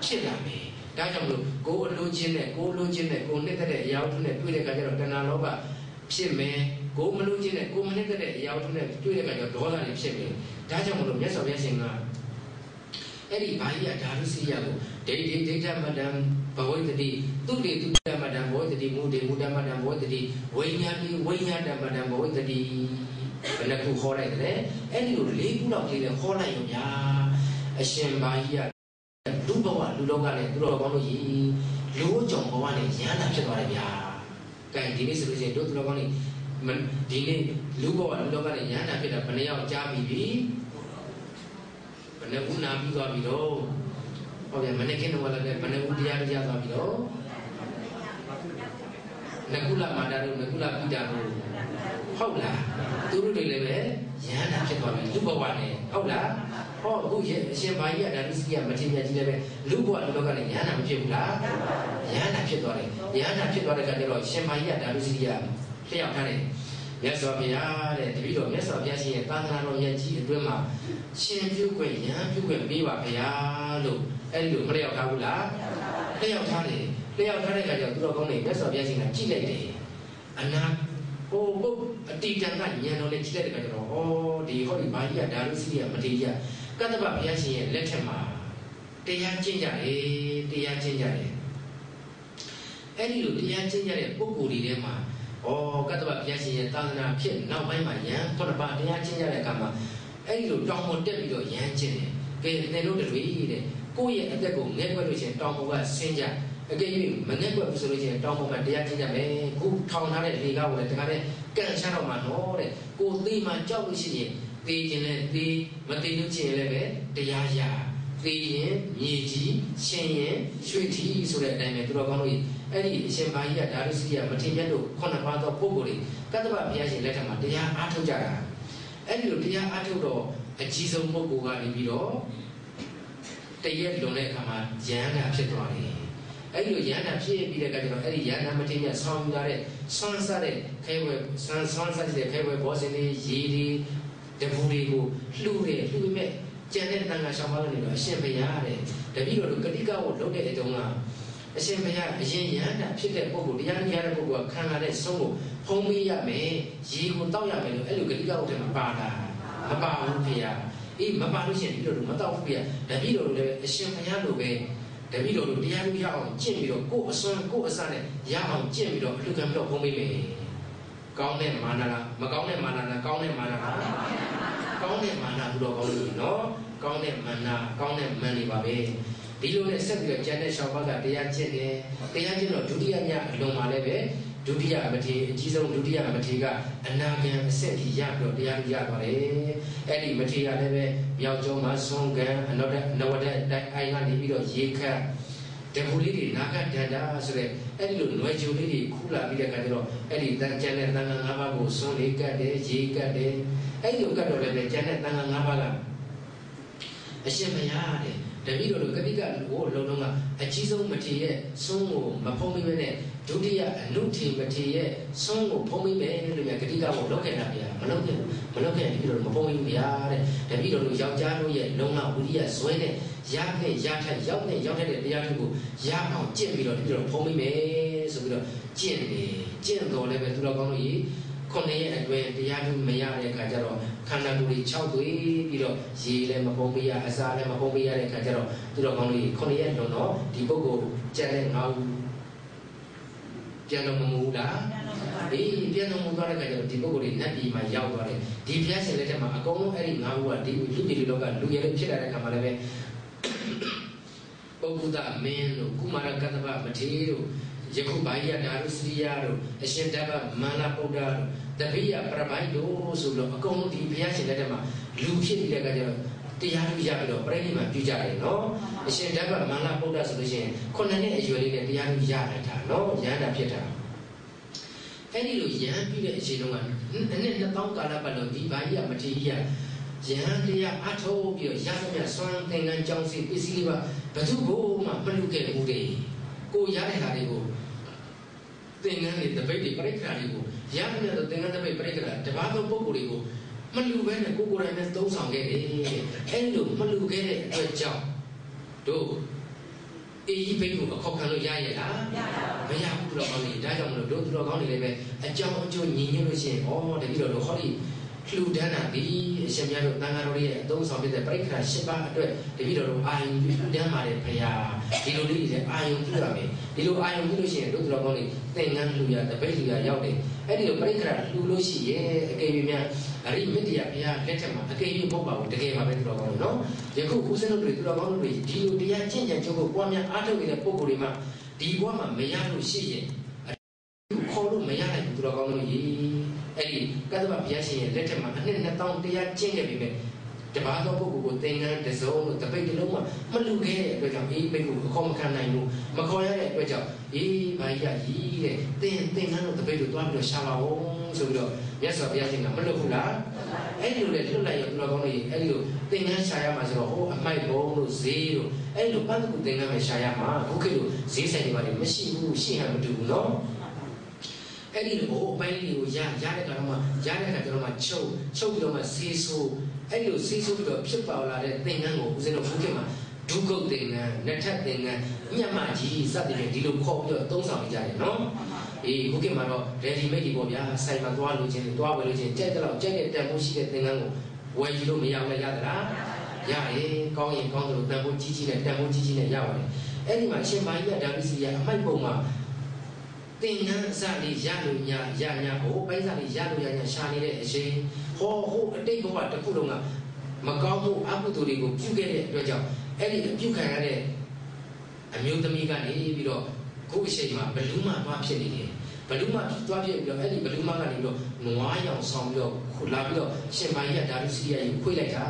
ဖြစ်လာမယ်ဒါကြောင့်မလို့ကိုယ်အလိုချင်းနဲ့ကိုယ်လိုချင်းနဲ့ကိုယ်နှစ်သက်တဲ့အရာထုနဲ့တွေ့တဲ့အခါကျတော့တဏှာလောဘဖြစ်မယ်ကိုယ်မလိုချင်းနဲ့ကိုယ်မနှစ်သက်တဲ့အရာထုနဲ့တွေ့တဲ့အခါကျတော့ဒေါသတွေဖြစ်မယ်ဒါကြောင့်မလို့မြတ်စွာဘုရားရှင်ကအဲ့ဒီဘာကြီးအဓာတုစီယကိုဒိဋ္ဌိဒိဋ္ဌမတံ ဘဝိတတိသူတေသူတမတံဘဝိတတိမုဒေမုဒမတံဘဝိတတိဝိညာတိဝိညာတမတံဘဝိတတိဘယ်နှခုခေါ်လိုက်တယ်အဲ့ဒီလို၄ခုလောက်ကြီးလဲခေါ်လိုက်ရောဗျာအရှင်ဘာကြီးကလူဘဝလူလောကနဲ့သူတော်ကောင်းတို့ကြီးလူကြောင့်ဘဝနဲ့ရဟန္တာဖြစ်သွားတယ်ဗျာ။ကဲဒီနေ့ဆိုလို့ရှိရင်တို့သူတော်ကောင်းတွေဒီနေ့လူဘဝလူလောကနဲ့ရဟန္တာဖြစ်တာဘယ်နှယောက်ကြားပြီးပြီ။ဘယ်နှခုနာပြီးသွားပြီတော့ ဟုတ်ဗျာမနေ့ကင်းတော့လည်းဘယ်နှခုတရားတရားသွားပြီတော့နကုလမာတာတို့နကုလပိတာတို့ဟုတ်လားသူတို့တွေလည်းပဲရဟန္တာဖြစ်သွားပြီလူဘဝနဲ့ဟုတ်လားဟောအခုအရှင်ဘာကြီးကဒါလူစီကမထေမြတ်ကြီးလည်းပဲလူဘဝလူလောကနဲ့ရဟန္တာမဖြစ်ဘူးလားရဟန္တာဖြစ်သွားတယ်ရဟန္တာဖြစ်သွားတဲ့အခါကျတော့ရှင်ဘာကြီးကဒါလူစီကလျှောက်ထားတယ် မြတ်စွာဘုရားတဲ့တပည့်တော်မြတ်စွာဘုရားရှင်ရဲ့သာသနာတော်မြတ်ကြီးအတွင်းမှာရှင်ပြုခွင့်ရဟန်းပြုခွင့်ပေးပါဘုရားလို့အဲ့ဒီလိုမလျှောက်ထားဘူးလားလျှောက်ထားတယ်လျှောက်ထားတဲ့အခါကျတော့သူတော်ကောင်းတွေမြတ်စွာဘုရားရှင်ကကြည့်လိုက်တယ်အနာဟိုဘုအတိတန်ကညံတော်နဲ့ကြည့်လိုက်တဲ့အခါကျတော့ဩဒီဟောဒီဘာကြီးကဒါလူစီကမထေရကတ္တပဘုရားရှင်ရဲ့လက်ထက်မှာတရားကျင့်ကြတယ်တရားကျင့်ကြတယ်အဲ့ဒီလိုတရားကျင့်ကြတဲ့ပုဂ္ဂိုလ်တွေထဲမှာ ဩကတ္တပဘုရားရှင်ရဲ့သာသနာဖြစ်နောက်ပိုင်းမှာယံခုနှစ်ပါးတရားကျင့်ကြတဲ့အခါမှာအဲ့ဒီလိုတောင်းပေါ်တက်ပြီးတော့ယံကျင့်တယ်ကဲနေလို့တွေတဲ့ကိုယ့်ရဲ့အသက်ကိုငဲ့ွက်လို့ရှင်တောင်းပေါ်ကဆင်းကြအကယ်၍မငဲ့ွက်ဘူးဆိုလို့ချင်းတောင်းပေါ်မှာတရားကျင့်ကြမယ်ခုထောင်ထားတဲ့လေကားကိုလည်းတခါတည်းကန်ချတော့မှာတော့တဲ့ကိုသေးမှကြောက်လို့ရှိရင်သေးခြင်းနဲ့သေးမသေးလို့ချင်းလည်းပဲတရားရ သေးရင်မြေကြီးရှင်ရင်ရွှေထီးဆိုတဲ့အတိုင်းပဲသူတော်ကောင်းတို့အဲ့ဒီအရှင်ဘာကြီးကဒါရစီကမထေမြတ်တို့ခုနှစ်ပါးသောပုဂ္ဂိုလ်တွေကတ္တဗဘုရားရှင်လက်ထက်မှာတရားအားထုတ်ကြတာအဲ့ဒီလိုတရားအားထုတ်တော့အကြီးဆုံးပုဂ္ဂိုလ်ကနေပြီးတော့တရက်လွန်တဲ့အခါမှာယန္တာဖြစ်သွားတယ်အဲ့ဒီလိုယန္တာဖြစ်ပြီးတဲ့အခါကျတော့အဲ့ဒီယန္တာမထေမြတ်ဆောင်းယူလာတဲ့ဆွမ်းစားတဲ့ခဲဝဲဆွမ်းဆွမ်းစားတဲ့ခဲဝဲဘောစင်လေးရေတွေတပူတွေကိုလှူတယ်လှူပေမဲ့ ကျန်တဲ့တန်ခါရှောင်းပါလို့နေတော့အရှင်ဘုရားတဲ့တပည့်တော်တို့ကတိကဝတ်လုပ်တဲ့အတုံးကအရှင်ဘုရားအရင်ယန္တာဖြစ်တဲ့ပုဂ္ဂိုလ်တရားတရားတဲ့ပုဂ္ဂိုလ်ကခံလာတဲ့ဆုံးကိုဖုံးပေးရမယ်ရေကိုတောက်ရမယ်လို့အဲ့လိုဂတိကဥထဲမှာပါတာမပါဘူးဖေရအေးမပါလို့ရှိရင်ဒီလိုလိုမတောက်ဘူးဖေရတပည့်တော်တို့လည်းအရှင်ဘုရားလိုပဲတပည့်တော်တို့တရားလို့ရအောင်ကျင့်ပြီးတော့ကိုယ်အစွမ်းကိုယ်အစနဲ့ရအောင်ကျင့်ပြီးတော့အလှခံပြီးတော့ဖုံးပေးမယ်ကောင်းတဲ့မာနလားမကောင်းတဲ့မာနလားကောင်းတဲ့မာနလား ကောင်းတဲ့မာနသူတော်ကောင်းလို့နော်ကောင်းတဲ့မာနကောင်းတဲ့မန်နေပါပဲဒီလိုနဲ့ဆက်ပြီးတော့ကျန်တဲ့ရှောင်းဘက်ကတရားကျင့်တယ်တရားကျင့်တော့ဒုတိယညအလုံးမှာလည်းပဲဒုတိယအမထေအကြီးဆုံးဒုတိယအမထေကအနာဂံအဆက်ကြီးရပြီးတော့တရားရသွားတယ်အဲ့ဒီမထေရလည်းပဲမြောက်ကျောင်းမှာဆွန်ကံအနောဒနဝဒတိုက်အိုင်ကနေပြီးတော့ရေခတ် တပူလေးတွေနာကဒန္တာဆိုတဲ့အဲ့ဒီလိုຫນွယ်ဂျုံလေးတွေခူးလာပြီးတဲ့အခါကျတော့အဲ့ဒီတန်ကျန်တဲ့တန်ခါ၅ပါးကိုဆွန်လေးကတ်တယ်ရေကတ်တယ်အဲ့ဒီလိုကတ်တော့လည်းပဲကျန်တဲ့တန်ခါ၅ပါးကအရှင်မရတဲ့တပည့်တော်တို့ကတိကကိုလုံးလုံးကအကြီးဆုံးမထေရဲ့စွန်းကိုမဖုံးမိပဲနဲ့ဒုတိယအနုထေမထေရဲ့စွန်းကိုဖုံးမိမယ်လို့များကတိကကိုလောက်ခဲ့တာဗျာမလောက်ခဲ့မလောက်ခဲ့တပည့်တော်မဖုံးမိဘူးဗျာတဲ့တပည့်တော်တို့ယောက်ျားတို့ရဲ့လုံလဝိရိယဇွဲနဲ့ ရတဲ့ရထက်ရောက်တဲ့ရောက်တဲ့တရားထုကိုရအောင်ကျင့်ပြီးတော့တပည့်တော်ဖုံးမိမယ်ဆိုပြီးတော့ကျင့်တယ်ကျင့်တော်လည်းပဲသူတော်ကောင်းတို့ကြီးခုနှစ်ရက်အတွင်းတရားထုမရတဲ့အခါကျတော့ခန္ဓာကိုယ်ကြီး6သွေးပြီးတော့ရေလည်းမပုံပေးရအစာလည်းမပုံပေးရတဲ့အခါကျတော့သူတော်ကောင်းကြီးခုနှစ်ရက်လုံးတော့ဒီပုဂ္ဂိုလ်ကျန်တဲ့ငါးဦးပြန်တော်မမူလားအေးပြန်တော်မူသွားတဲ့အခါကျတော့ဒီပုဂ္ဂိုလ်တွေနတ်ပြည်မှာရောက်သွားတယ်ဒီဘုရားရှင်လက်ထက်မှာအကုန်လုံးအဲ့ဒီငါးဦးကဒီလူပြည်လောကလူရဲဖြစ်လာတဲ့အခါမှာလည်းပဲ ပုဂ္ဂုတမင်းတို့ကုမာရကတ္တဗမထေရတို့ယခုဘာယဓာရုစရိယတို့အရှင်တပ္ပမန္လဗုဒ္ဓတို့တပိယပရပိုက်တို့ဆိုလို့အကုန်လုံးဒီဘုရားရှင်လက်ထက်မှာလူဖြစ်ပြီးတဲ့အခါကျတော့တရားလူရပြီးတော့ပြိဋိမာပြုကြတယ်နော်အရှင်တပ္ပမန္လဗုဒ္ဓဆိုလို့ရှိရင်ခုနှစ်နှစ်အရွယ်လေးနဲ့တရားလူရလိုက်တာနော်ရဟန္တာဖြစ်တာအဲ့ဒီလိုရဟန်းပြုတဲ့အချိန်တုန်းကအနှစ်2000ကာလပတ်လုံးဒီဘာကြီးကမထေကြီးကယဟန်တရားအထောက်ပြီးတော့ရသမျှဆွမ်းသင်္ကန်းကြောင်းစီပစ္စည်းလေးပါ ဘသူကိုမှမလူခဲ့ဘူးတဲ့ကိုရတဲ့ဟာတွေကိုသင်္ကန်းတွေတပိတ်တွေပြိခါတွေကိုရမရတော့သင်္ကန်းတပိတ်ပြိခါတဘာသောပုဂ္ဂိုလ်တွေကိုမလူပဲနဲ့ကိုကိုယ်တိုင်နဲ့သုံးဆောင်ခဲ့တယ်အဲ့လိုမလူခဲ့တဲ့အတွက်ကြောင့်တို့အေးဘိတ်ကိုအခေါက်ခံလို့ရရဲ့လားမရဘူးသူတော်ကောင်းတွေဒါကြောင့်မလို့တို့သူတော်ကောင်းတွေလည်းပဲအကြောင်းအကျိုးညီညွတ်လို့ရှိရင်ဩတတိတော်တို့ဟောဒီ လှူဒန်းတာဒီအရှင်မြတ်တို့တန်ဃာတော်ရဲ့အသုံးဆောင်ဖြစ်တဲ့ပြိခါ၈ပါးအတွက်တတိတော်တို့အာယုပြုလှူဒန်းပါတယ်ဖရာဒီလိုလေးတွေအာယုပြုရမယ်ဒီလိုအာယုပြုလို့ရှိရင်တို့သူတော်ကောင်းတွေသင်္ကန်းလှူရတပိတ်လှူရရောက်တယ်အဲ့ဒီလိုပြိခါလှူလို့ရှိရဲ့အကယ်၍များအရိမြတ်တရားဘုရားလက်ထက်မှာအကယ်၍ပုတ်ပါဘူးတကယ်ပါပဲသူတော်ကောင်းတို့နော်ယခုဦးဇင်းတို့တွေသူတော်ကောင်းတို့တွေဒီလိုတရားကျင့်ကြံကြိုးကိုပွားများအားထုတ်နေတဲ့ပုဂ္ဂိုလ်တွေမှာဒီဘဝမှာမရလို့ရှိရဲ့ခေါ်လို့မရနိုင်ဘူးသူတော်ကောင်းတို့ရေ အဲ့ဒီကတ္တဗဘုရားရှင်ရဲ့လက်ထက်မှာအနှစ်2000တရားကျင့်ခဲ့ပြီပဲတပါးသောပုဂ္ဂိုလ်ကိုသင်္ကန်းတစုံလို့တပိတ်တစ်လုံးမှမလူခဲ့တဲ့အတွက်ကြောင့်အေးပိတ်ကိုအခေါ်မခံနိုင်ဘူးမခေါ်ရတဲ့အတွက်ကြောင့်အေးဘာကြီးကြီးတဲ့သင်သင်္ကန်းတို့တပိတ်တို့တွားပြီးတော့ရှာပါဦးဆိုပြီးတော့မြတ်စွာဘုရားရှင်ကမလွတ်ဘူးလားအဲ့ဒီလိုလေလွတ်လိုက်ရသူတော်ကောင်းတွေအဲ့ဒီလိုသင်္ကန်းရှာရမှာဆိုတော့ဟိုအမိုက်ဘုံတို့ဈေးတို့အဲ့ဒီလိုပတ်သက်ကူသင်္ကန်းပဲရှာရမှာခုခေတ်လိုဈေးဆိုင်တွေပါလေမရှိဘူးရှိဟန်မတူဘူးနော် အဲ့ဒီလိုအပိုင်းလေးကိုရရတဲ့ခါတော့မှရတဲ့ခါကျတော့မှချုပ်ချုပ်ပြီးတော့မှဆေးဆိုးအဲ့ဒီလိုဆေးဆိုးပြီးတော့ဖြစ်ပေါ်လာတဲ့သင်္ကန်းကိုဦးဇင်းတို့ဘုခင်မှာဒုက္ခသင်္ကန်း၊နထသင်္ကန်း၊မြတ်မကြီးစသဖြင့်ဒီလိုခေါ်ပြီးတော့သုံးဆောင်ကြတယ်နော်အေးခုခေတ်မှာတော့ ready made ပေါ့ဗျာဆိုင်မှာသွားလို့ချင်းသွားဝယ်လို့ချင်းကြိုက်တဲ့လောက်ကြိုက်တဲ့တန်ဖိုးရှိတဲ့သင်္ကန်းကိုဝယ်ယူလို့မရဘူးလားရသလားရတယ်ကောင်းရင်ကောင်းတယ်လို့တန်ဖိုးကြီးကြီးနဲ့တန်ဖိုးကြီးကြီးနဲ့ရပါတယ်အဲ့ဒီမှာရှင်မာကြီးကဒါဝိစီရအမိုက်ပုံမှာ သင်္ကန်းအစလေးရလို့ညာရညာဟိုပိုင်းစားလေးရလို့ရညာရှာနေတဲ့အချိန်ဟောဟိုအတိတ်ဘဝတစ်ခုလုံးကမကောင်းမှုအကုသိုလ်တွေကိုပြုခဲ့တဲ့အတွက်ကြောင့်အဲ့ဒီပြုခံရတဲ့အမျိုးသမီးကနေပြီးတော့ခုအချိန်မှာဘလူးမသွားဖြစ်နေတယ်ဘလူးမသွားဖြစ်ပြီးတော့အဲ့ဒီဘလူးမကနေပြီးတော့နွားရောင်ဆောင်ပြီးတော့ခုလာပြီးတော့ရှင်မကြီးကဒါရုစီယာကြီးခွေးလိုက်တာ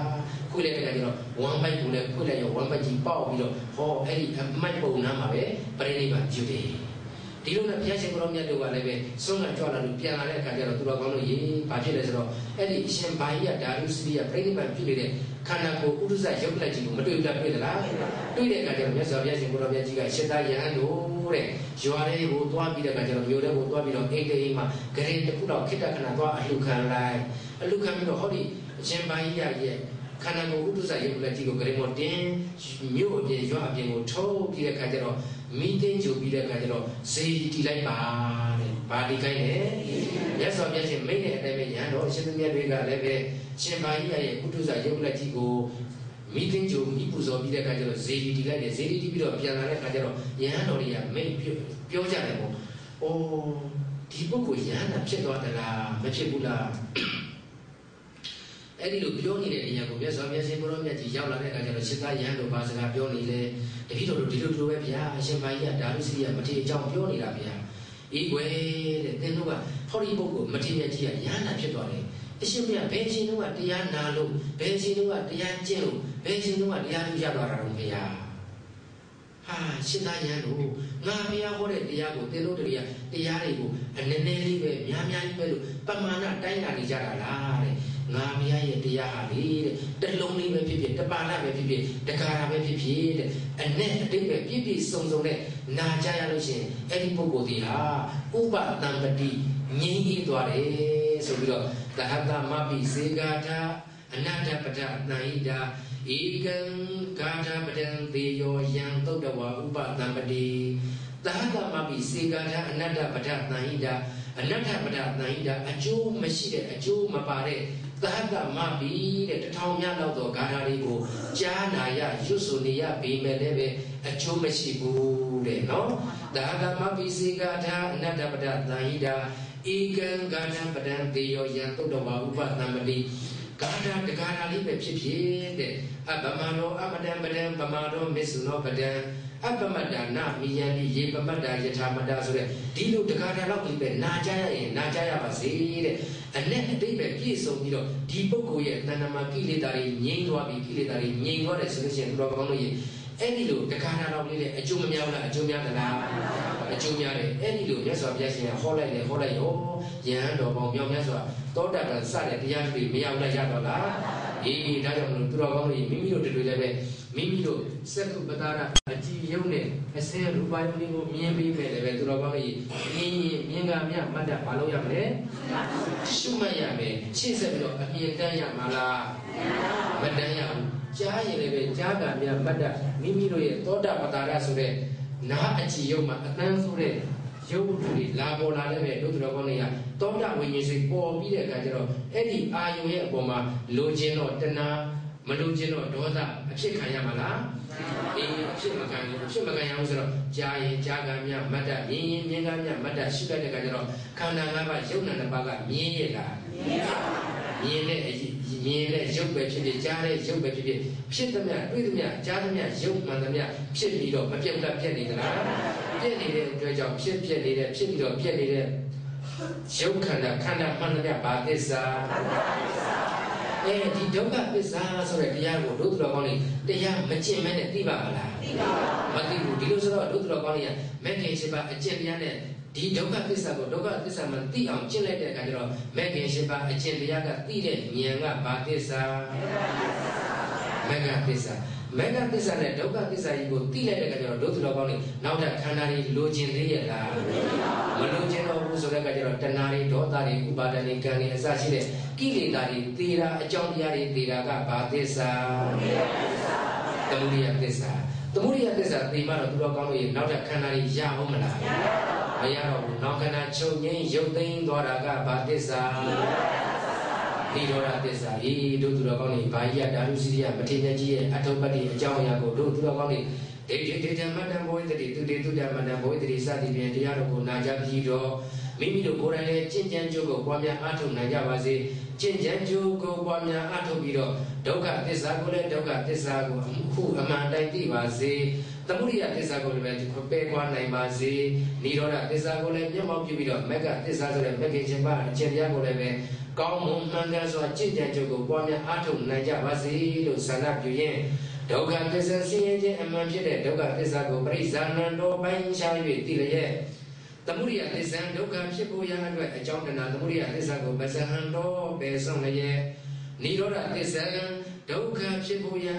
ခွေးလိုက်တဲ့အခါကျတော့ဝမ်ဘိုက်ကိုလည်းခွေးလိုက်ရောဝမ်ဘိုက်ကြီးပေါက်ပြီးတော့ဟောအဲ့ဒီအမိုက်ပုံနားမှာပဲပရိနိဗ္ဗာန်ပြုတယ် ဒီလိုနဲ့ဘုရားရှင်ကိုရောမြတ်တို့ကလည်းပဲဆုံးကကြွလာလို့ပြန်လာတဲ့အခါကျတော့သူတော်ကောင်းတို့ရေဘာဖြစ်လဲဆိုတော့အဲ့ဒီအရှင်ဘာကြီးကဒါရုစီယာပြိဋိဘံပြုနေတဲ့ခန္ဓာကိုယ်ဥဒ္ဒဇရုပ်လက်ကြီးကိုမတွေ့ဘူးလားတွေ့သလားတွေ့တဲ့အခါကျတော့မြတ်စွာဘုရားရှင်ကိုရောမြတ်ကြီးကရှင်းသားယဟန်တို့တဲ့ရွာလေးကိုသွားပြီးတဲ့အခါကျတော့မြို့ထဲကိုသွားပြီးတော့အိတ်တိမ်မှာဂရင်တစ်ခုတော့ခိတ္တခဏသွားအလှခံလိုက်အလှခံပြီးတော့ဟောဒီအရှင်ဘာကြီးရဲ့ခန္ဓာကိုယ်ဥဒ္ဒဇရုပ်လက်ကြီးကိုဂရင်မောတင်မြို့အပြင်ရွာအပြင်ကိုထုတ်ပြီးတဲ့အခါကျတော့ မိသိကြိုပြီးတဲ့အခါကျတော့ဇေတီလိုက်ပါတဲ့ဘာဒီခိုင်းလဲမြတ်စွာဘုရားရှင်မိတ်တဲ့အတိုင်းပဲယဟန်တော်အရှင်သမီးတွေကလည်းပဲရှင်ဘာကြီးရဲ့ကုထုဇာယုတ်လက်ကြီးကိုမိသိင်းကြုံမိပူဇော်ပြီးတဲ့အခါကျတော့ဇေဒီတီလိုက်တယ်ဇေဒီတီပြီးတော့ပြန်လာတဲ့အခါကျတော့ယဟန်တော်တွေကမိတ်ပြောကြတယ်ပေါ့။အိုးဒီပုဂ္ဂိုလ်ယဟန်တာဖြစ်သွားသလားမဖြစ်ဘူးလား အဲ့ဒီလိုပြောနေတဲ့နေရာကိုမြတ်စွာဘုရားရှင်ကိုရောမြတ်ကြီးရောက်လာတဲ့အခါကျတော့ရှင်သာယဟန်တို့ဘာစကားပြောနေလဲတတိတော်တို့ဒီလိုလိုပဲဗျာအရှင်ဘာကြီးကဒါလူစီကမထေအကြောင်းပြောနေတာဗျာအေးကွယ်တဲ့သင်တို့ကဟောဒီပုဂ္ဂိုလ်မထေရကြီးကယဟန်တာဖြစ်သွားတယ်အရှင်ဘုရားဘယ်ရှင်တို့ကတရားနာလို့ဘယ်ရှင်တို့ကတရားကျင့်လို့ဘယ်ရှင်တို့ကတရားလူရသွားတာတော့ဘုရားဟာရှင်သာယဟန်တို့ငါဘုရားဟောတဲ့တရားကိုသင်တို့တရားတရားတွေကိုအနည်းနည်းလေးပဲများများလေးပဲလို့ပမာဏတိုင်းတာနေကြတာလားတဲ့ ငါဘုရားရဲ့တရားဟာလေတဲ့တလုံးလေးပဲဖြစ်ဖြစ်တပါဠိပဲဖြစ်ဖြစ်တကာရာပဲဖြစ်ဖြစ်တဲ့အနဲ့အတိတ်ပဲပြည့်ပြည့်စုံစုံနဲ့နာကြရလို့ရှိရင်အဲ့ဒီပုဂ္ဂိုလ်ဒီဟာဥပတံပတိငြိမ်းအေးသွားတယ်ဆိုပြီးတော့သဟတမပိစေကာထာအနတ္တပဒတန်ဟိတာဧကံဂါထာပဒံသေယောယံသုတ်တဝါဥပတံပတိသဟတမပိစေကာထာအနတ္တပဒတန်ဟိတာအနတ္ထပဒတန်ဟိတာအကျိုးမရှိတဲ့အကျိုးမပါတဲ့ သဟတမပိတဲ့တထောင်များလောက်သောဂါထာတွေကိုကြားနာရရွတ်ဆိုနေရပေမဲ့လည်းပဲအကျိုးမရှိဘူးတဲ့နော်သဟတမပိစေကာထာအနတ္တပဒတန်ဟိတာဧကံဂါထာပဒံသေယောယံသုတ်တဝါဥပတံပတိဂါထာတဂါထာလေးပဲဖြစ်ဖြစ်တဲ့အဗမနောအမတံပဒံပမာရောမစ္ဆုနောပဒံ အပမတ္တနာမိယံဒီယေပမတ္တယထာမတ္တဆိုတဲ့ဒီလိုတဂါထာလောက်ကလေးပဲနာကြရရင်နာကြရပါစေတဲ့အ내အတိတ်ပဲပြည့်စုံပြီးတော့ဒီပုဂ္ဂိုလ်ရဲ့တဏ္ဍမှာကိလေသာတွေငြိမ်းသွားပြီကိလေသာတွေငြိမ်းသွားတယ်ဆိုလို့ရှိရင်သူတော်ကောင်းတို့ရဲ့ အဲ့ဒီလိုတခါနာတော့လေးလေအကျိုးမများဘူးလားအကျိုးများသလားအကျိုးများတယ်အဲ့ဒီလိုမြတ်စွာဘုရားရှင်ကဟောလိုက်တယ်ဟောလိုက်ရောယဟန်တော်ပေါင်းမြောက်မြတ်စွာတောတပံစတဲ့တရားတွေမရောက်လိုက်ရတော့လားအေးဒါကြောင့်မလို့သူတော်ကောင်းတွေမိမိတို့တူတူလည်းပဲမိမိတို့စက္ကုပတာရအကြည်ယုံနဲ့အစဲရူပယုံလေးကိုမြင်ပြီးမယ်လည်းပဲသူတော်ကောင်းတွေမြင်ရင်မြင်ကမြမတ်တာမလုပ်ရမလဲရှုမှတ်ရမယ်ရှေ့ဆက်ပြီးတော့အမြင်တန်းရမှာလားမတန်းရဘူး ကြားရင်လည်းပဲကြားကမြမတ်တာမိမိတို့ရဲ့သောတာပတာရဆိုတဲ့နာအကြည်ယုံမှာအတန်းဆိုတဲ့ရုပ်တွေလာပေါ်လာလည်းပဲဒုတိယကောင်းတွေကသောတာဝိညာဉ်စိတ်ပေါ်ပြီးတဲ့အခါကျတော့အဲ့ဒီအာယုံရဲ့အပေါ်မှာလိုချင်တော့တဏှာမလိုချင်တော့ဒေါသအဖြစ်ခံရမှာလားအေးအဖြစ်မခံဘူးအဖြစ်မခံရဘူးဆိုတော့ကြာရင်ကြာကမြမတ်တမြင်ရင်မြင်ကမြမတ်တရှိတတ်တဲ့အခါကျတော့ခန္ဓာ၅ပါးယုံနာ၅ပါးကမြင်ရလားမြင်ပါမြင်တဲ့ မြင်တဲ့ရုပ်ပဲဖြစ်ဖြစ်ကြားတဲ့ရုပ်ပဲဖြစ်ဖြစ်ဖြစ်သမျှတွေ့သမျှကြားသမျှရုပ်မှန်သမျှဖြစ်ပြီးတော့မပြတ်တတ်ပြတ်နေသလားပြတ်နေတဲ့အတွက်ကြောင့်ဖြစ်ပြတ်နေတဲ့ဖြစ်ပြီးတော့ပြတ်နေတဲ့ရုပ်ခန္ဓာခန္ဓာမှန်သမျှဘာသစ္စာအဲဒီဒုက္ခသစ္စာဆိုတဲ့တရားကိုဒုက္ခတော်ကောင်းလေးတရားမကျင့်မဲနဲ့သိပါမလားသိပါပါမသိဘူးဒီလိုဆိုတော့ဒုက္ခတော်ကောင်းလေးကမဂ္ဂင်ရှိပါအကျင့်တရားနဲ့ ဒီဒုက္ခသစ္စာကိုဒုက္ခသစ္စာမှသိအောင်ကျင့်လိုက်တဲ့အခါကျတော့မဂ္ဂင်ရှိပါအကျင့်တရားကသိတဲ့ဉာဏ်ကဘာသစ္စာမဂ္ဂသစ္စာမဂ္ဂသစ္စာနဲ့ဒုက္ခသစ္စာကြီးကိုသိလိုက်တဲ့အခါကျတော့ဒုက္ခတော်ကောင်းလေးနောက်ထပ်ခန္ဓာတွေလိုချင်သေးရဲ့လားမလိုချင်တော့ဘူးဆိုတဲ့အခါကျတော့တဏှာတွေဒေါသတွေဥပါဒဏ်တွေကံတွေအစရှိတဲ့ကိလေသာတွေသေတာအကြောင်းတရားတွေသေတာကဘာသစ္စာသမုဒိယသစ္စာသမုဒိယသစ္စာသိမှတော့သူတော်ကောင်းလို့ရနောက်ထပ်ခန္ဓာတွေရအောင်မလားမရ တော့ဘူးနောက်ခန္ဓာချုပ်ငိမ့်ရုပ်သိမ်းသွားတာကဘာသစ္စာနိရောဓသစ္စာဤတို့သူတော်ကောင်းတွေဘာကြီးရဓာတုစီရိယမထေရကြီးရဲ့အထုပ္ပတ္တိအကြောင်းအရာကိုတို့သူတော်ကောင်းတွေဒိဋ္ဌိဒိဋ္ဌမတ္တဘောဝိတ္တိသူတေသူတမတ္တဘောဝိတ္တိစသည်ဖြင့်တရားတော်ကိုနာကြပြီးတော့မိမိတို့ကိုယ်တိုင်လည်းကျင့်ကြံကြိုးကိုပွားများအားထုတ်နိုင်ကြပါစေကျင့်ကြံကြိုးကိုပွားများအားထုတ်ပြီးတော့ဒုက္ခသစ္စာကိုလည်းဒုက္ခသစ္စာကိုအခုအမှန်တိုင်းသိပါစေ သမုဒိယသစ္စာကိုလည်းပယ်ခွာနိုင်ပါစေនិရောဓသစ္စာကိုလည်းမျက်မှောက်ပြုပြီးတော့မက္ကသစ္စာဆိုတဲ့မက္ကေခြင်းပါအကျင့်တရားကိုလည်းပဲကောင်းမွန်မှန်ကန်စွာကျင့်ကြံကြိုးကိုပွားများအားထုတ်နိုင်ကြပါစေလို့ဆန္ဒပြုရင်ဒုက္ခသစ္စာဆင်းရဲခြင်းအမှန်ဖြစ်တဲ့ဒုက္ခသစ္စာကိုပရိစ္ဆာနံတော်ပိုင်းရှား၍သိလျက်သမုဒိယသစ္စာဒုက္ခဖြစ်ပေါ်ရာအတွက်အကြောင်းတဏသမုဒိယသစ္စာကိုမဇဟံတော်ပယ်ဆုံးလျက်និရောဓသစ္စာဒုက္ခဖြစ်ပေါ်ရာ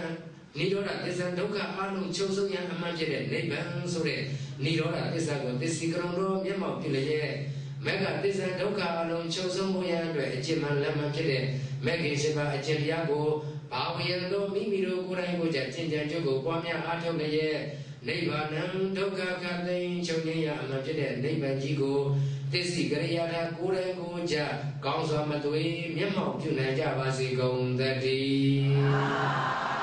និရောဓသစ္စာဒုက္ခအလုံးချုပ်ဆုံးရအမှန်ဖြစ်တဲ့နိဗ္ဗာန်ဆိုတဲ့និရောဓသစ္စာကိုသစ္စီကရုံတော်မျက်မှောက်ပြုလျက်မဂ္ဂသစ္စာဒုက္ခအလုံးချုပ်ဆုံးဖို့ရအတွက်အကျင့်မှလက်မှန်ဖြစ်တဲ့မဂ္ဂင်ရှိပါအကျင့်တရားကိုဘာဝယံတော်မိမိတို့ကိုယ်တိုင်ကိုယ်ကြကျင့်ကြံကြုတ်ကိုပွားများအားထုတ်လျက်နိဗ္ဗာန်ဒုက္ခခသိချုပ်ငြိမ်းရအမှန်ဖြစ်တဲ့နိဗ္ဗာန်ကြီးကိုသစ္စိကရိယာထာကိုယ်တိုင်ကိုယ်ကြကောင်းစွာမသွေမျက်မှောက်ပြုနိုင်ကြပါစေကုန်သတည်း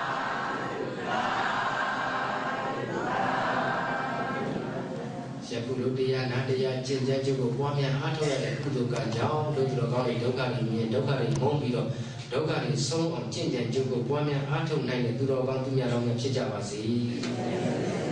ယခုလိုတရားနာတရားကျင့်ကြံကြုပ်ကိုပွားများအားထုတ်ရတဲ့ကုသိုလ်ကကြောင့်ဒုက္ခတော်ကောင်းတဲ့ဒုက္ခတွေမြင်ဒုက္ခတွေမုန်းပြီးတော့ဒုက္ခတွေဆုံးအောင်ကျင့်ကြံကြုပ်ကိုပွားများအားထုတ်နိုင်တဲ့သူတော်ကောင်းသူများတော်များဖြစ်ကြပါစေ။